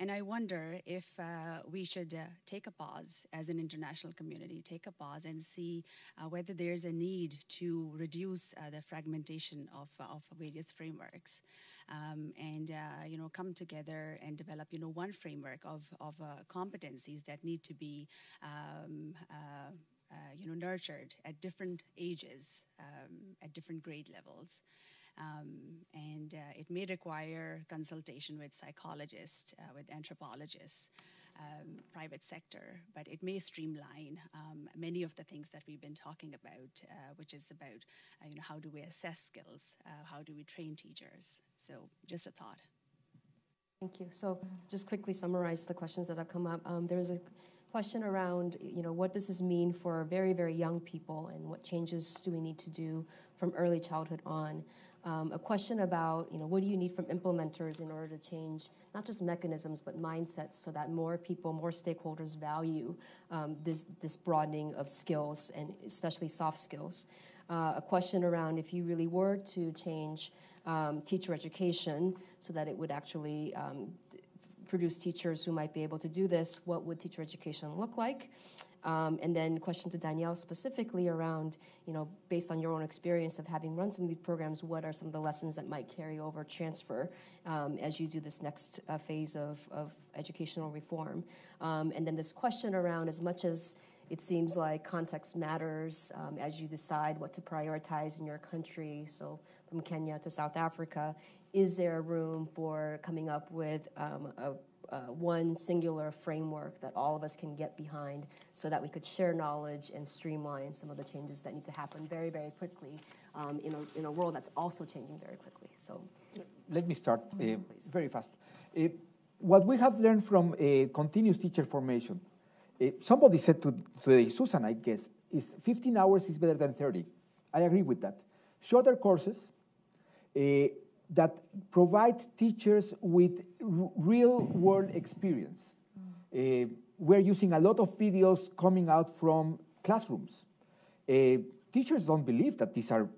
And I wonder if uh, we should uh, take a pause as an international community, take a pause and see uh, whether there's a need to reduce uh, the fragmentation of, of various frameworks. Um, and uh, you know come together and develop you know one framework of, of uh, competencies that need to be um, you know nurtured at different ages um, at different grade levels um, and uh, it may require consultation with psychologists, uh, with anthropologists, um, private sector, but it may streamline um, many of the things that we've been talking about, uh, which is about uh, you know how do we assess skills, uh, how do we train teachers. So just a thought. Thank you. So just quickly summarize the questions that have come up. Um, there's a question around you know what does this mean for very very young people and what changes do we need to do from early childhood on um, a question about, you know, what do you need from implementers in order to change not just mechanisms but mindsets so that more people, more stakeholders value um, this this broadening of skills and especially soft skills. Uh, a question around if you really were to change um, teacher education so that it would actually um, produce teachers who might be able to do this, what would teacher education look like? Um, and then question to Daniel specifically around, you know, based on your own experience of having run some of these programs, what are some of the lessons that might carry over, transfer um, as you do this next uh, phase of, of educational reform? Um, and then this question around, as much as it seems like context matters um, as you decide what to prioritize in your country, so from Kenya to South Africa, is there room for coming up with um, a uh, one singular framework that all of us can get behind so that we could share knowledge and streamline some of the changes that need to happen very, very quickly um, in, a, in a world that's also changing very quickly. So, let me start uh, very fast. Uh, what we have learned from uh, continuous teacher formation, uh, somebody said to, today, Susan, I guess, is 15 hours is better than 30. I agree with that. Shorter courses, uh, that provide teachers with real world experience. Uh, we're using a lot of videos coming out from classrooms. Uh, teachers don't believe that these are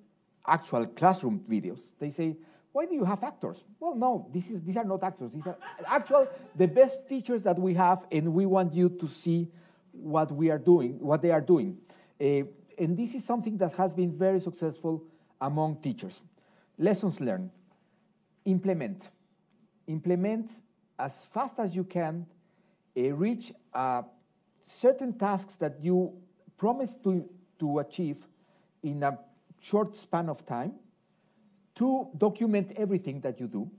actual classroom videos. They say, why do you have actors? Well, no, this is, these are not actors. These are actual, the best teachers that we have, and we want you to see what we are doing, what they are doing. Uh, and this is something that has been very successful among teachers. lessons learned. Implement. Implement as fast as you can. Uh, reach uh, certain tasks that you promise to, to achieve in a short span of time. To document everything that you do.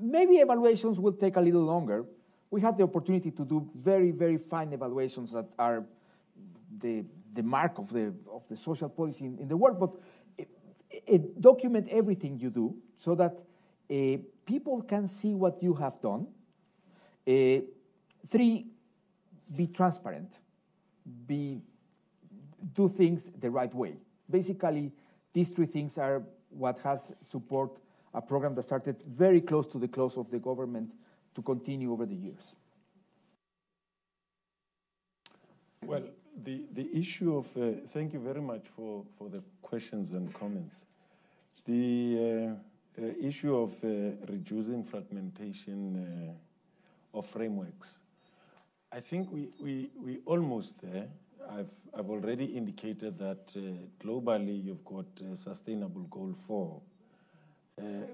Maybe evaluations will take a little longer. We had the opportunity to do very, very fine evaluations that are the, the mark of the, of the social policy in, in the world, but it, it document everything you do so that uh, people can see what you have done. Uh, three, be transparent. Be, do things the right way. Basically, these three things are what has support a program that started very close to the close of the government to continue over the years. Well, the, the issue of, uh, thank you very much for, for the questions and comments. The uh, uh, issue of uh, reducing fragmentation uh, of frameworks. I think we, we, we almost there. I've, I've already indicated that uh, globally you've got Sustainable Goal 4,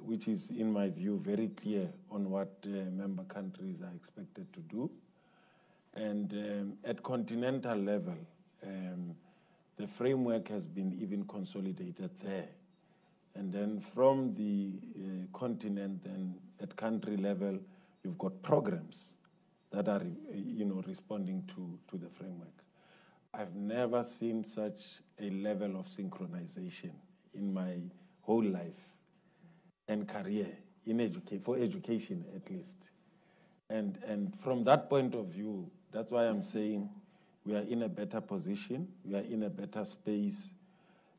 which is, in my view, very clear on what member countries are expected to do. And um, at continental level, um, the framework has been even consolidated there. And then from the uh, continent, then at country level, you've got programs that are, uh, you know, responding to, to the framework. I've never seen such a level of synchronization in my whole life and career in educa- for education at least. And, and from that point of view, that's why I'm saying we are in a better position, we are in a better space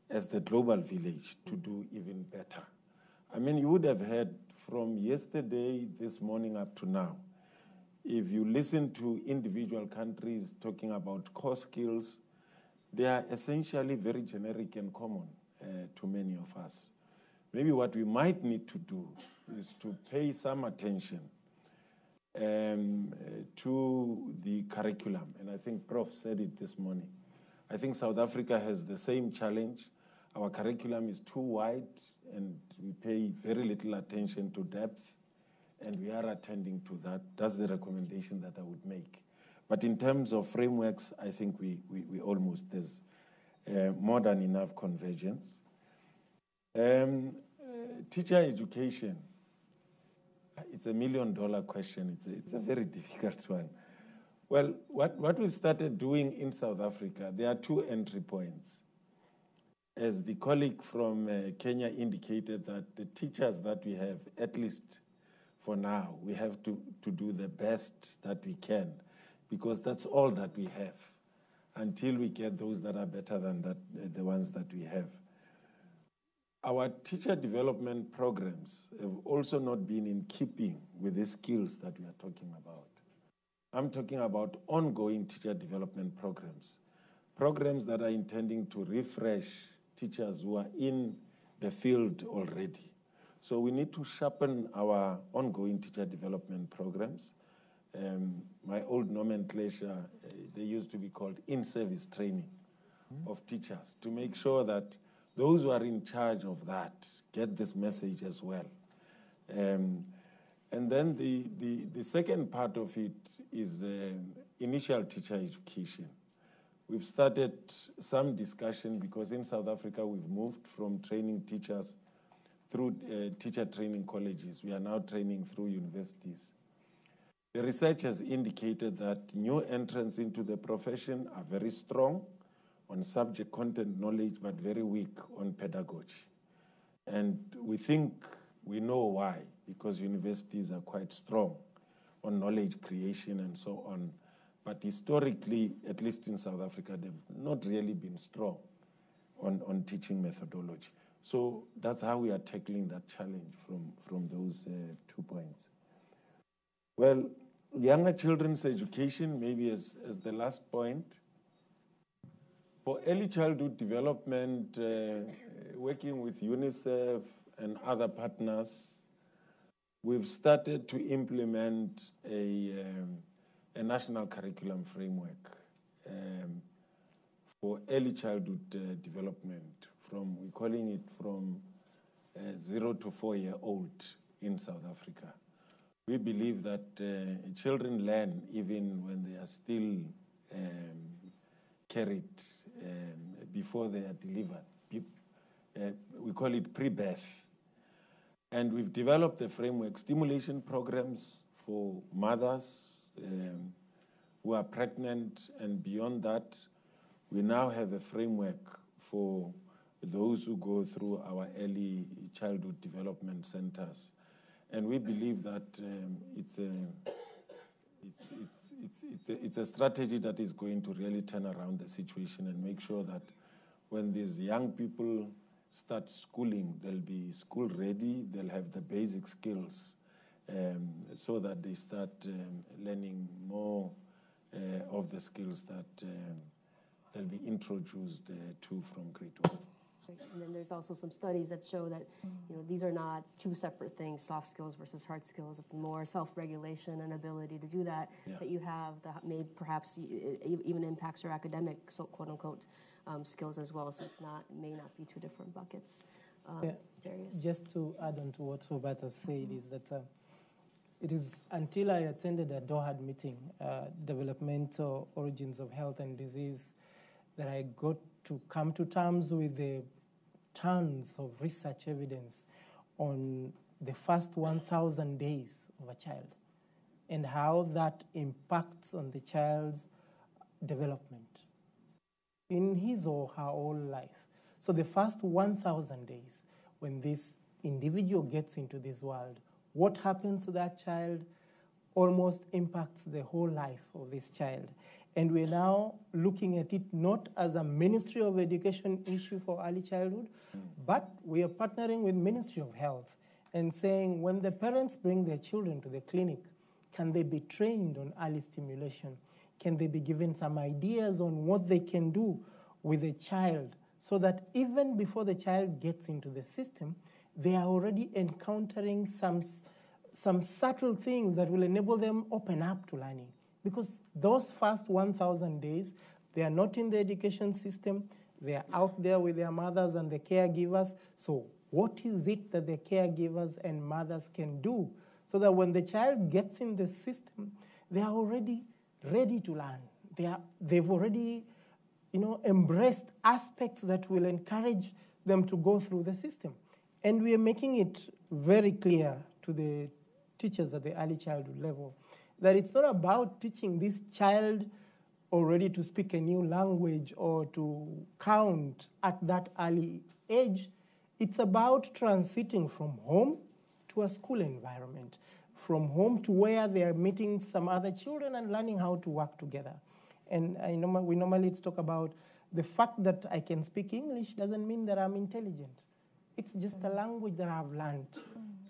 as the global village to do even better. I mean, you would have heard from yesterday, this morning up to now, if you listen to individual countries talking about core skills, they are essentially very generic and common uh, to many of us. Maybe what we might need to do is to pay some attention um, to the curriculum. And I think Prof said it this morning. I think South Africa has the same challenge. Our curriculum is too wide and we pay very little attention to depth, and we are attending to that. That's the recommendation that I would make. But in terms of frameworks, I think we, we, we almost, there's uh, more than enough convergence. Um, uh, teacher education it's a million dollar question. It's a, it's a very difficult one. Well, what, what we've started doing in South Africa, there are two entry points. As the colleague from uh, Kenya indicated, that the teachers that we have, at least for now, we have to, to do the best that we can because that's all that we have until we get those that are better than that, uh, the ones that we have. Our teacher development programs have also not been in keeping with the skills that we are talking about. I'm talking about ongoing teacher development programs, programs that are intending to refresh teachers who are in the field already. So we need to sharpen our ongoing teacher development programs. Um, my old nomenclature, uh, they used to be called in-service training mm-hmm. of teachers to make sure that those who are in charge of that get this message as well. Um, and then the, the, the, second part of it is uh, initial teacher education. We've started some discussion because in South Africa we've moved from training teachers through uh, teacher training colleges. We are now training through universities. The research has indicated that new entrants into the profession are very strong on subject content knowledge, but very weak on pedagogy. And we think we know why, because universities are quite strong on knowledge creation and so on. But historically, at least in South Africa, they've not really been strong on, on teaching methodology. So that's how we are tackling that challenge from, from those uh, two points. Well, younger children's education, maybe as, as the last point, for early childhood development, uh, working with UNICEF and other partners, we've started to implement a, um, a national curriculum framework um, for early childhood uh, development. From we're calling it from zero to four year old in South Africa. We believe that uh, children learn even when they are still um, carried um, before they are delivered. Uh, we call it pre birth. And we've developed a framework, stimulation programs for mothers um, who are pregnant, and beyond that, we now have a framework for those who go through our early childhood development centers. And we believe that um, it's, a, it's, it's, it's, a, it's a strategy that is going to really turn around the situation and make sure that when these young people start schooling, they'll be school ready, they'll have the basic skills um, so that they start um, learning more uh, of the skills that um, they'll be introduced uh, to from grade one. And then there's also some studies that show that you know these are not two separate things: soft skills versus hard skills. More self-regulation and ability to do that Yeah. that you have that may perhaps even impacts your academic, so quote unquote, skills as well. So it's not may not be two different buckets. Um, Yeah. Darius. Just to add on to what Roberta said, is that uh, it is until I attended a DOHAD meeting, uh, Developmental Origins of Health and Disease, that I got to come to terms with the tons of research evidence on the first 1,000 days of a child and how that impacts on the child's development in his or her whole life. So the first 1,000 days, when this individual gets into this world, what happens to that child almost impacts the whole life of this child. And we're now looking at it not as a Ministry of Education issue for early childhood, but we are partnering with Ministry of Health and saying when the parents bring their children to the clinic, can they be trained on early stimulation? Can they be given some ideas on what they can do with a child so that even before the child gets into the system, they are already encountering some, some subtle things that will enable them open up to learning. Because those first 1,000 days, they are not in the education system, they are out there with their mothers and the caregivers. So, what is it that the caregivers and mothers can do so that when the child gets in the system, they are already ready to learn? They are, they've already you know, embraced aspects that will encourage them to go through the system. And we are making it very clear to the teachers at the early childhood level that it's not about teaching this child already to speak a new language or to count at that early age. It's about transiting from home to a school environment, from home to where they are meeting some other children and learning how to work together. And I norma- we normally talk about the fact that I can speak English doesn't mean that I'm intelligent. It's just a language that I've learned.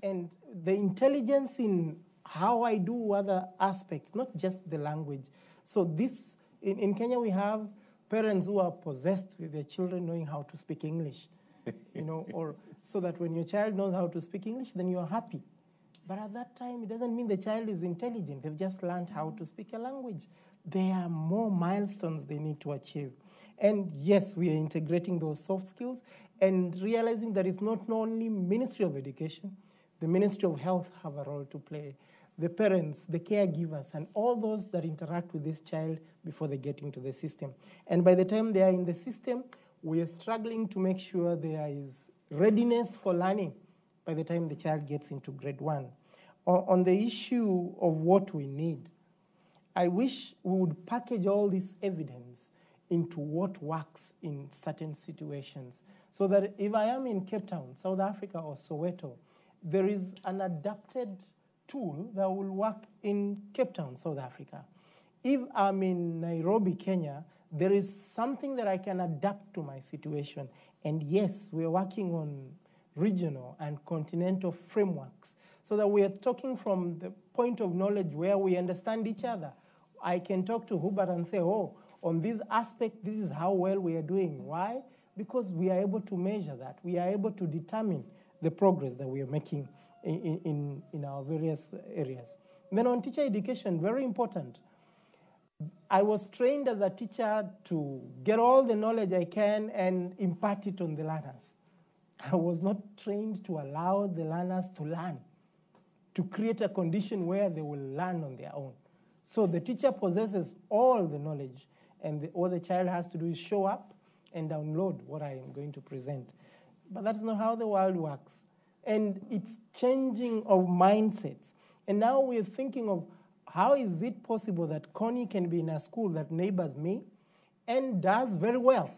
And the intelligence in how I do other aspects, not just the language. So this in, in Kenya we have parents who are possessed with their children knowing how to speak English. you know, or so that when your child knows how to speak English, then you're happy. But at that time, it doesn't mean the child is intelligent. They've just learned how to speak a language. There are more milestones they need to achieve. And yes, we are integrating those soft skills and realizing that it's not only Ministry of Education, the Ministry of Health have a role to play. The parents, the caregivers, and all those that interact with this child before they get into the system. And by the time they are in the system, we are struggling to make sure there is readiness for learning by the time the child gets into grade one. O- On the issue of what we need, I wish we would package all this evidence into what works in certain situations. So that if I am in Cape Town, South Africa, or Soweto, there is an adapted tool that will work in Cape Town, South Africa. If I'm in Nairobi, Kenya, there is something that I can adapt to my situation. And yes, we're working on regional and continental frameworks so that we are talking from the point of knowledge where we understand each other. I can talk to Hubert and say, oh, on this aspect, this is how well we are doing. Why? Because we are able to measure that. We are able to determine the progress that we are making in, in, in our various areas. Then on teacher education, very important. I was trained as a teacher to get all the knowledge I can and impart it on the learners. I was not trained to allow the learners to learn, to create a condition where they will learn on their own. So the teacher possesses all the knowledge, and the, all the child has to do is show up and download what I am going to present. But that's not how the world works. And it's changing of mindsets. And now we're thinking of how is it possible that Connie can be in a school that neighbors me and does very well,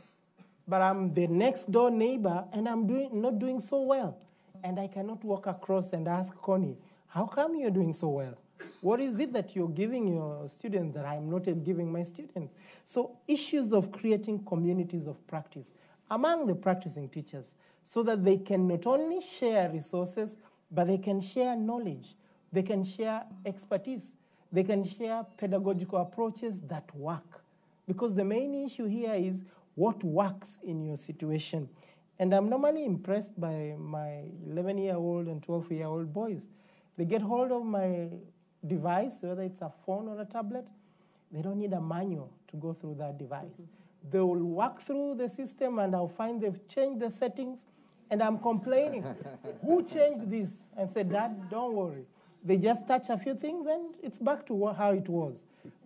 but I'm the next door neighbor and I'm doing, not doing so well. And I cannot walk across and ask Connie, how come you're doing so well? What is it that you're giving your students that I'm not giving my students? So, issues of creating communities of practice among the practicing teachers so that they can not only share resources, but they can share knowledge, they can share expertise, they can share pedagogical approaches that work. Because the main issue here is what works in your situation. And I'm normally impressed by my 11 year old and 12 year old boys. They get hold of my device, whether it's a phone or a tablet, they don't need a manual to go through that device. Mm-hmm. They will walk through the system and I'll find they've changed the settings and I'm complaining. Who changed this? And said, Dad, don't worry. They just touch a few things and it's back to how it was.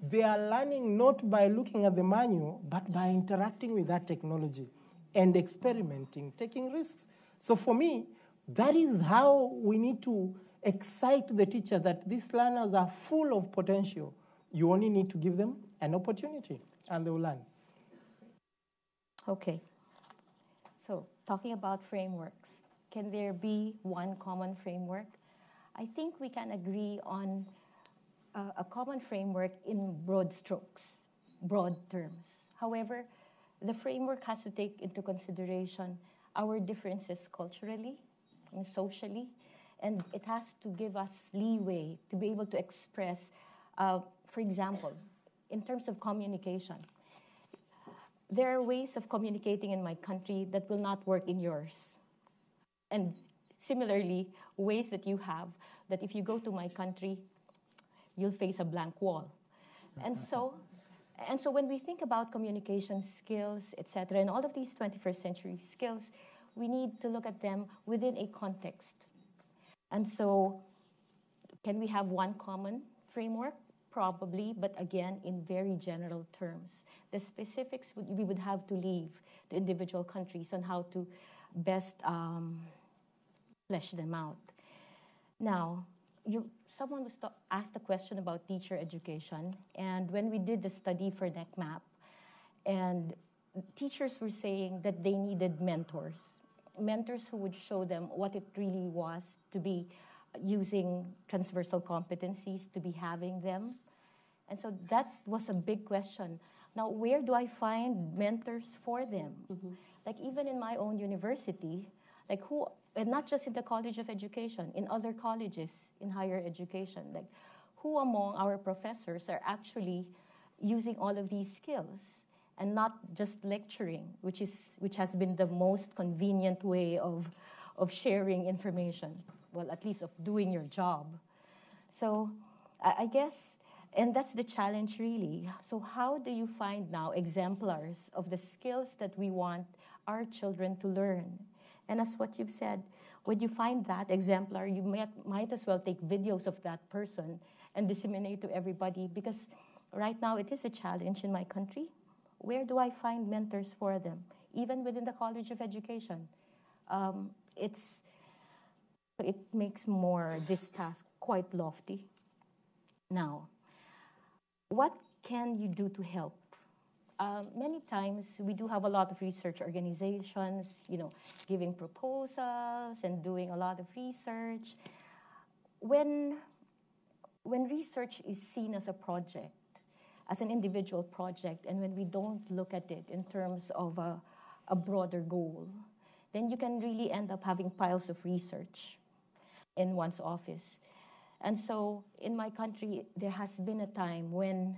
They are learning not by looking at the manual, but by interacting with that technology and experimenting, taking risks. So for me, that is how we need to excite the teacher that these learners are full of potential. You only need to give them an opportunity and they will learn. Okay. So, talking about frameworks, can there be one common framework? I think we can agree on uh, a common framework in broad strokes, broad terms. However, the framework has to take into consideration our differences culturally and socially and it has to give us leeway to be able to express, uh, for example, in terms of communication. There are ways of communicating in my country that will not work in yours. And similarly, ways that you have that if you go to my country, you'll face a blank wall. And so, and so when we think about communication skills, etc., and all of these 21st century skills, we need to look at them within a context and so, can we have one common framework? Probably, but again, in very general terms. The specifics we would have to leave the individual countries on how to best um, flesh them out. Now, you, someone was to, asked a question about teacher education, and when we did the study for NEQMAP, and teachers were saying that they needed mentors mentors who would show them what it really was to be using transversal competencies, to be having them. And so that was a big question. Now, where do I find mentors for them? Mm-hmm. Like, even in my own university, like, who, and not just in the College of Education, in other colleges in higher education, like, who among our professors are actually using all of these skills? and not just lecturing, which, is, which has been the most convenient way of, of sharing information, well, at least of doing your job. So I, I guess, and that's the challenge really. So, how do you find now exemplars of the skills that we want our children to learn? And as what you've said, when you find that exemplar, you might, might as well take videos of that person and disseminate to everybody because right now it is a challenge in my country where do I find mentors for them? Even within the College of Education. Um, it's, it makes more this task quite lofty. Now, what can you do to help? Um, many times we do have a lot of research organizations, you know, giving proposals and doing a lot of research. When, when research is seen as a project, as an individual project and when we don't look at it in terms of a, a broader goal, then you can really end up having piles of research in one's office. And so in my country, there has been a time when,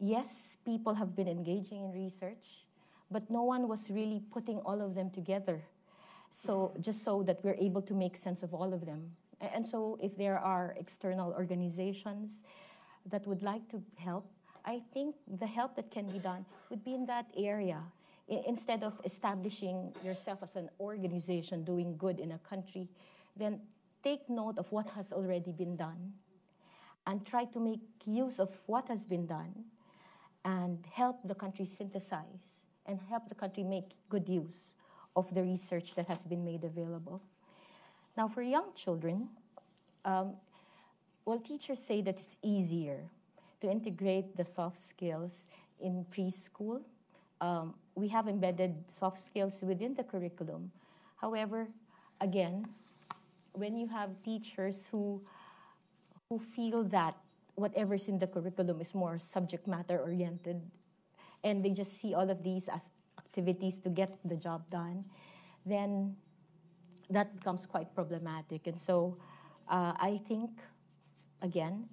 yes, people have been engaging in research, but no one was really putting all of them together. So mm-hmm. just so that we're able to make sense of all of them. And so if there are external organizations that would like to help, I think the help that can be done would be in that area, I- instead of establishing yourself as an organization doing good in a country, then take note of what has already been done and try to make use of what has been done and help the country synthesize and help the country make good use of the research that has been made available. Now, for young children, um, well, teachers say that it's easier to integrate the soft skills in preschool. Um, we have embedded soft skills within the curriculum. However, again, when you have teachers who who feel that whatever's in the curriculum is more subject matter oriented and they just see all of these as activities to get the job done, then that becomes quite problematic. And so uh, I think, again,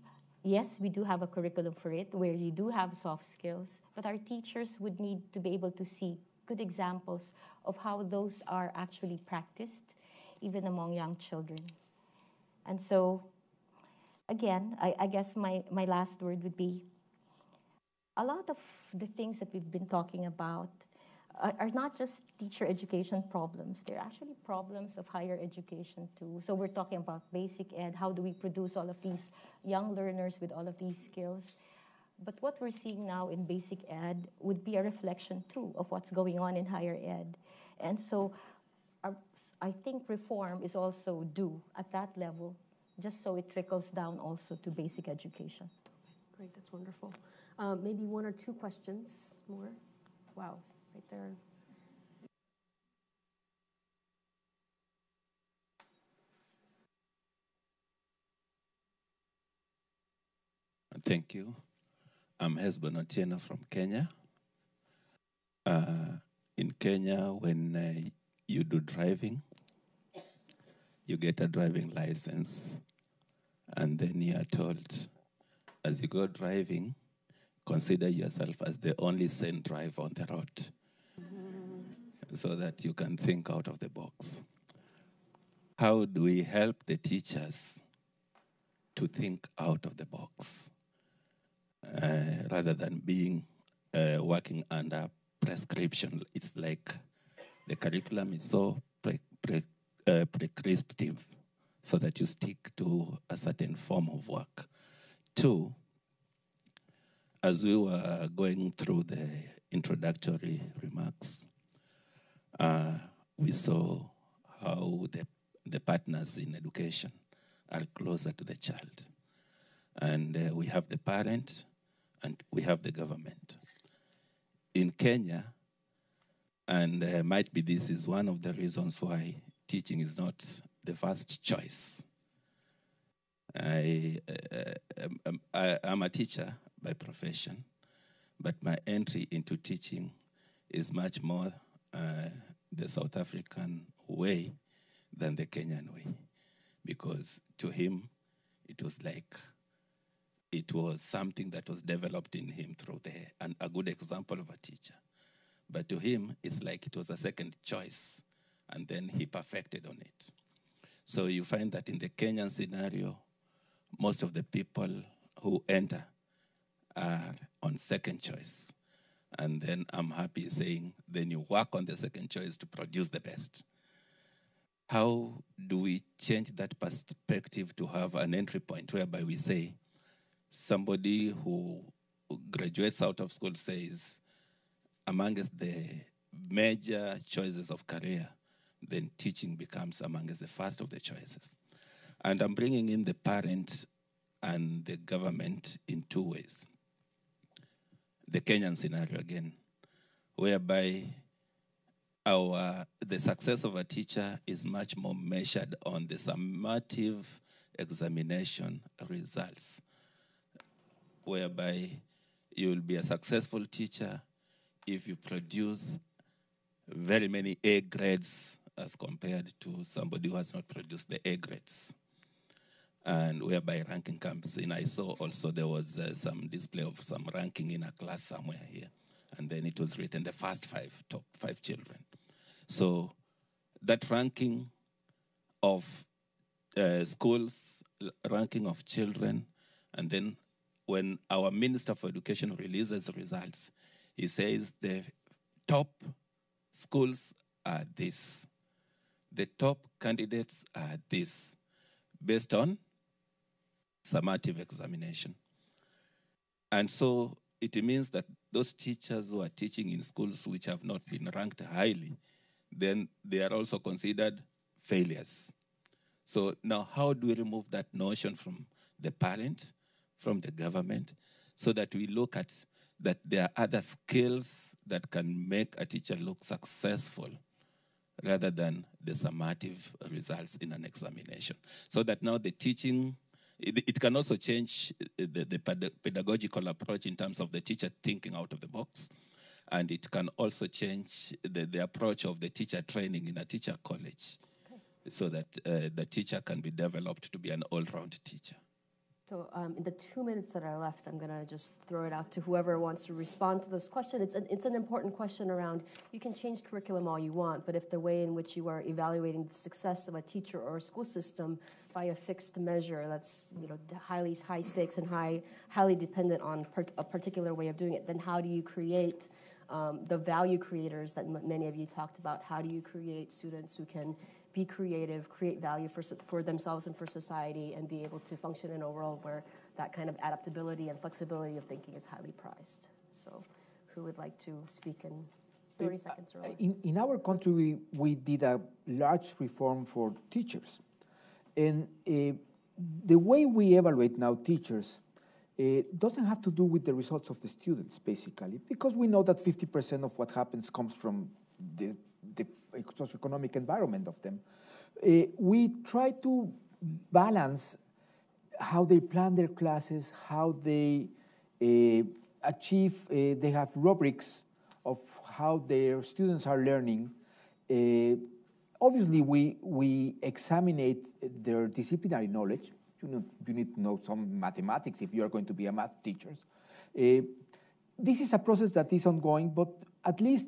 yes, we do have a curriculum for it where you do have soft skills, but our teachers would need to be able to see good examples of how those are actually practiced, even among young children. And so, again, I, I guess my, my last word would be a lot of the things that we've been talking about are, are not just teacher education problems, they're actually problems of higher education too. So we're talking about basic ed, how do we produce all of these young learners with all of these skills? But what we're seeing now in basic ed would be a reflection too of what's going on in higher ed. And so our, I think reform is also due at that level, just so it trickles down also to basic education. Great, that's wonderful. Um, maybe one or two questions more. Wow, right there. Thank you. I'm Hesbon Otieno from Kenya. Uh, in Kenya, when uh, you do driving, you get a driving license, and then you are told, as you go driving, consider yourself as the only sane driver on the road, so that you can think out of the box. How do we help the teachers to think out of the box? uh, rather than being uh, working under prescription. It's like the curriculum is so pre- pre- uh, prescriptive so that you stick to a certain form of work. Two, as we were going through the introductory remarks, uh, we saw how the, the partners in education are closer to the child. And uh, we have the parent and we have the government. In Kenya, and uh, might be this is one of the reasons why teaching is not the first choice. I, uh, um, I, am a teacher by profession, but my entry into teaching is much more uh, the South African way than the Kenyan way, because to him it was like it was something that was developed in him through the and a good example of a teacher. But to him, it's like it was a second choice, and then he perfected on it. So you find that in the Kenyan scenario, most of the people who enter are on second choice. And then I'm happy saying, then you work on the second choice to produce the best. How do we change that perspective to have an entry point whereby we say, somebody who graduates out of school says, amongst the major choices of career, then teaching becomes amongst the first of the choices. And I'm bringing in the parent and the government in two ways. The Kenyan scenario again, whereby our the success of a teacher is much more measured on the summative examination results whereby you will be a successful teacher if you produce very many A grades as compared to somebody who has not produced the A grades. And whereby ranking comes in. I saw also there was uh, some display of some ranking in a class somewhere here. And then it was written the first five, top five children. So that ranking of uh, schools, ranking of children, and then when our Minister for Education releases results, he says the top schools are this. The top candidates are this, based on summative examination. And so it means that those teachers who are teaching in schools which have not been ranked highly, then they are also considered failures. So now how do we remove that notion from the parent, from the government, so that we look at that there are other skills that can make a teacher look successful rather than the summative results in an examination. So that now the teaching, it, it can also change the, the pedagogical approach in terms of the teacher thinking out of the box. And it can also change the, the approach of the teacher training in a teacher college okay. so that uh, the teacher can be developed to be an all round teacher. So, um, in the two minutes that are left, I'm going to just throw it out to whoever wants to respond to this question. It's an, it's an important question around you can change curriculum all you want, but if the way in which you are evaluating the success of a teacher or a school system by a fixed measure that's you know highly high stakes and high highly dependent on a particular way of doing it, then how do you create um, the value creators that many of you talked about? How do you create students who can be creative, create value for, for themselves and for society, and be able to function in a world where that kind of adaptability and flexibility of thinking is highly prized. So, who would like to speak in 30 uh, seconds or less? In, in our country, we, we did a large reform for teachers. And uh, the way we evaluate now teachers uh, doesn't have to do with the results of the students, basically, because we know that 50% of what happens comes from the the socioeconomic environment of them. Uh, we try to balance how they plan their classes, how they uh, achieve, uh, they have rubrics of how their students are learning. Obviously, we, we examine their disciplinary knowledge. You, know, you need to know some mathematics if you are going to be a math teacher. This is a process that is ongoing, but at least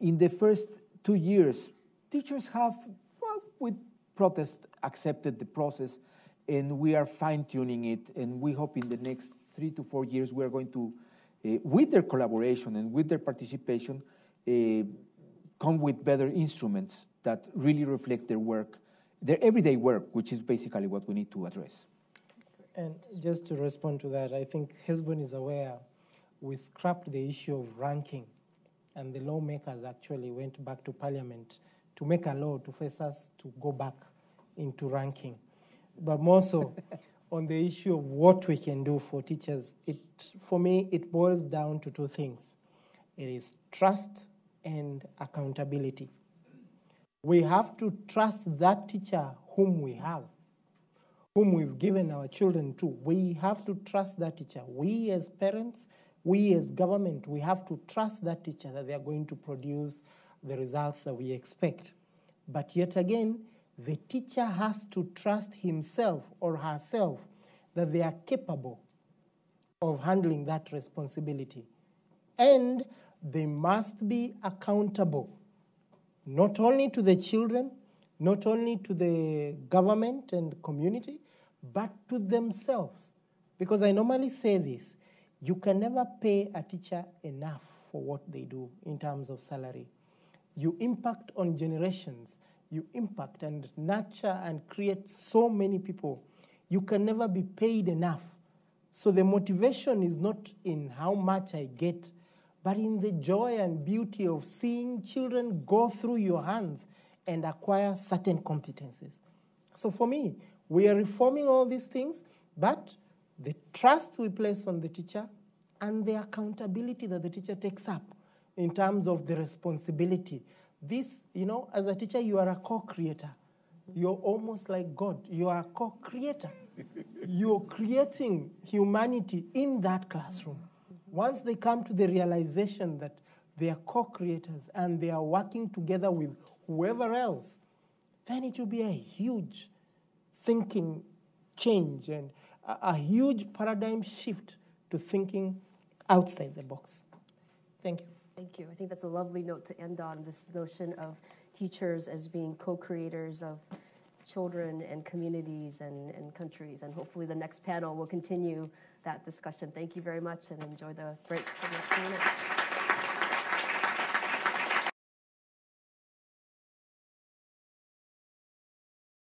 in the first two years, teachers have, well, with protest, accepted the process, and we are fine tuning it. And we hope in the next three to four years, we are going to, uh, with their collaboration and with their participation, uh, come with better instruments that really reflect their work, their everyday work, which is basically what we need to address. And just to respond to that, I think Hesbon is aware we scrapped the issue of ranking and the lawmakers actually went back to parliament to make a law to force us to go back into ranking. But more so, on the issue of what we can do for teachers, it, for me, it boils down to two things it is trust and accountability. We have to trust that teacher whom we have, whom we've given our children to. We have to trust that teacher. We, as parents, we as government, we have to trust that teacher that they are going to produce the results that we expect. But yet again, the teacher has to trust himself or herself that they are capable of handling that responsibility. And they must be accountable, not only to the children, not only to the government and community, but to themselves. Because I normally say this you can never pay a teacher enough for what they do in terms of salary. You impact on generations, you impact and nurture and create so many people. You can never be paid enough. So the motivation is not in how much I get, but in the joy and beauty of seeing children go through your hands and acquire certain competencies. So for me, we are reforming all these things, but trust we place on the teacher, and the accountability that the teacher takes up in terms of the responsibility. This, you know, as a teacher, you are a co creator. You're almost like God. You are a co creator. You're creating humanity in that classroom. Once they come to the realization that they are co creators and they are working together with whoever else, then it will be a huge thinking change and a, huge paradigm shift to thinking outside the box. Thank you. Thank you. I think that's a lovely note to end on this notion of teachers as being co creators of children and communities and, and countries. And hopefully, the next panel will continue that discussion. Thank you very much and enjoy the break for the next few minutes.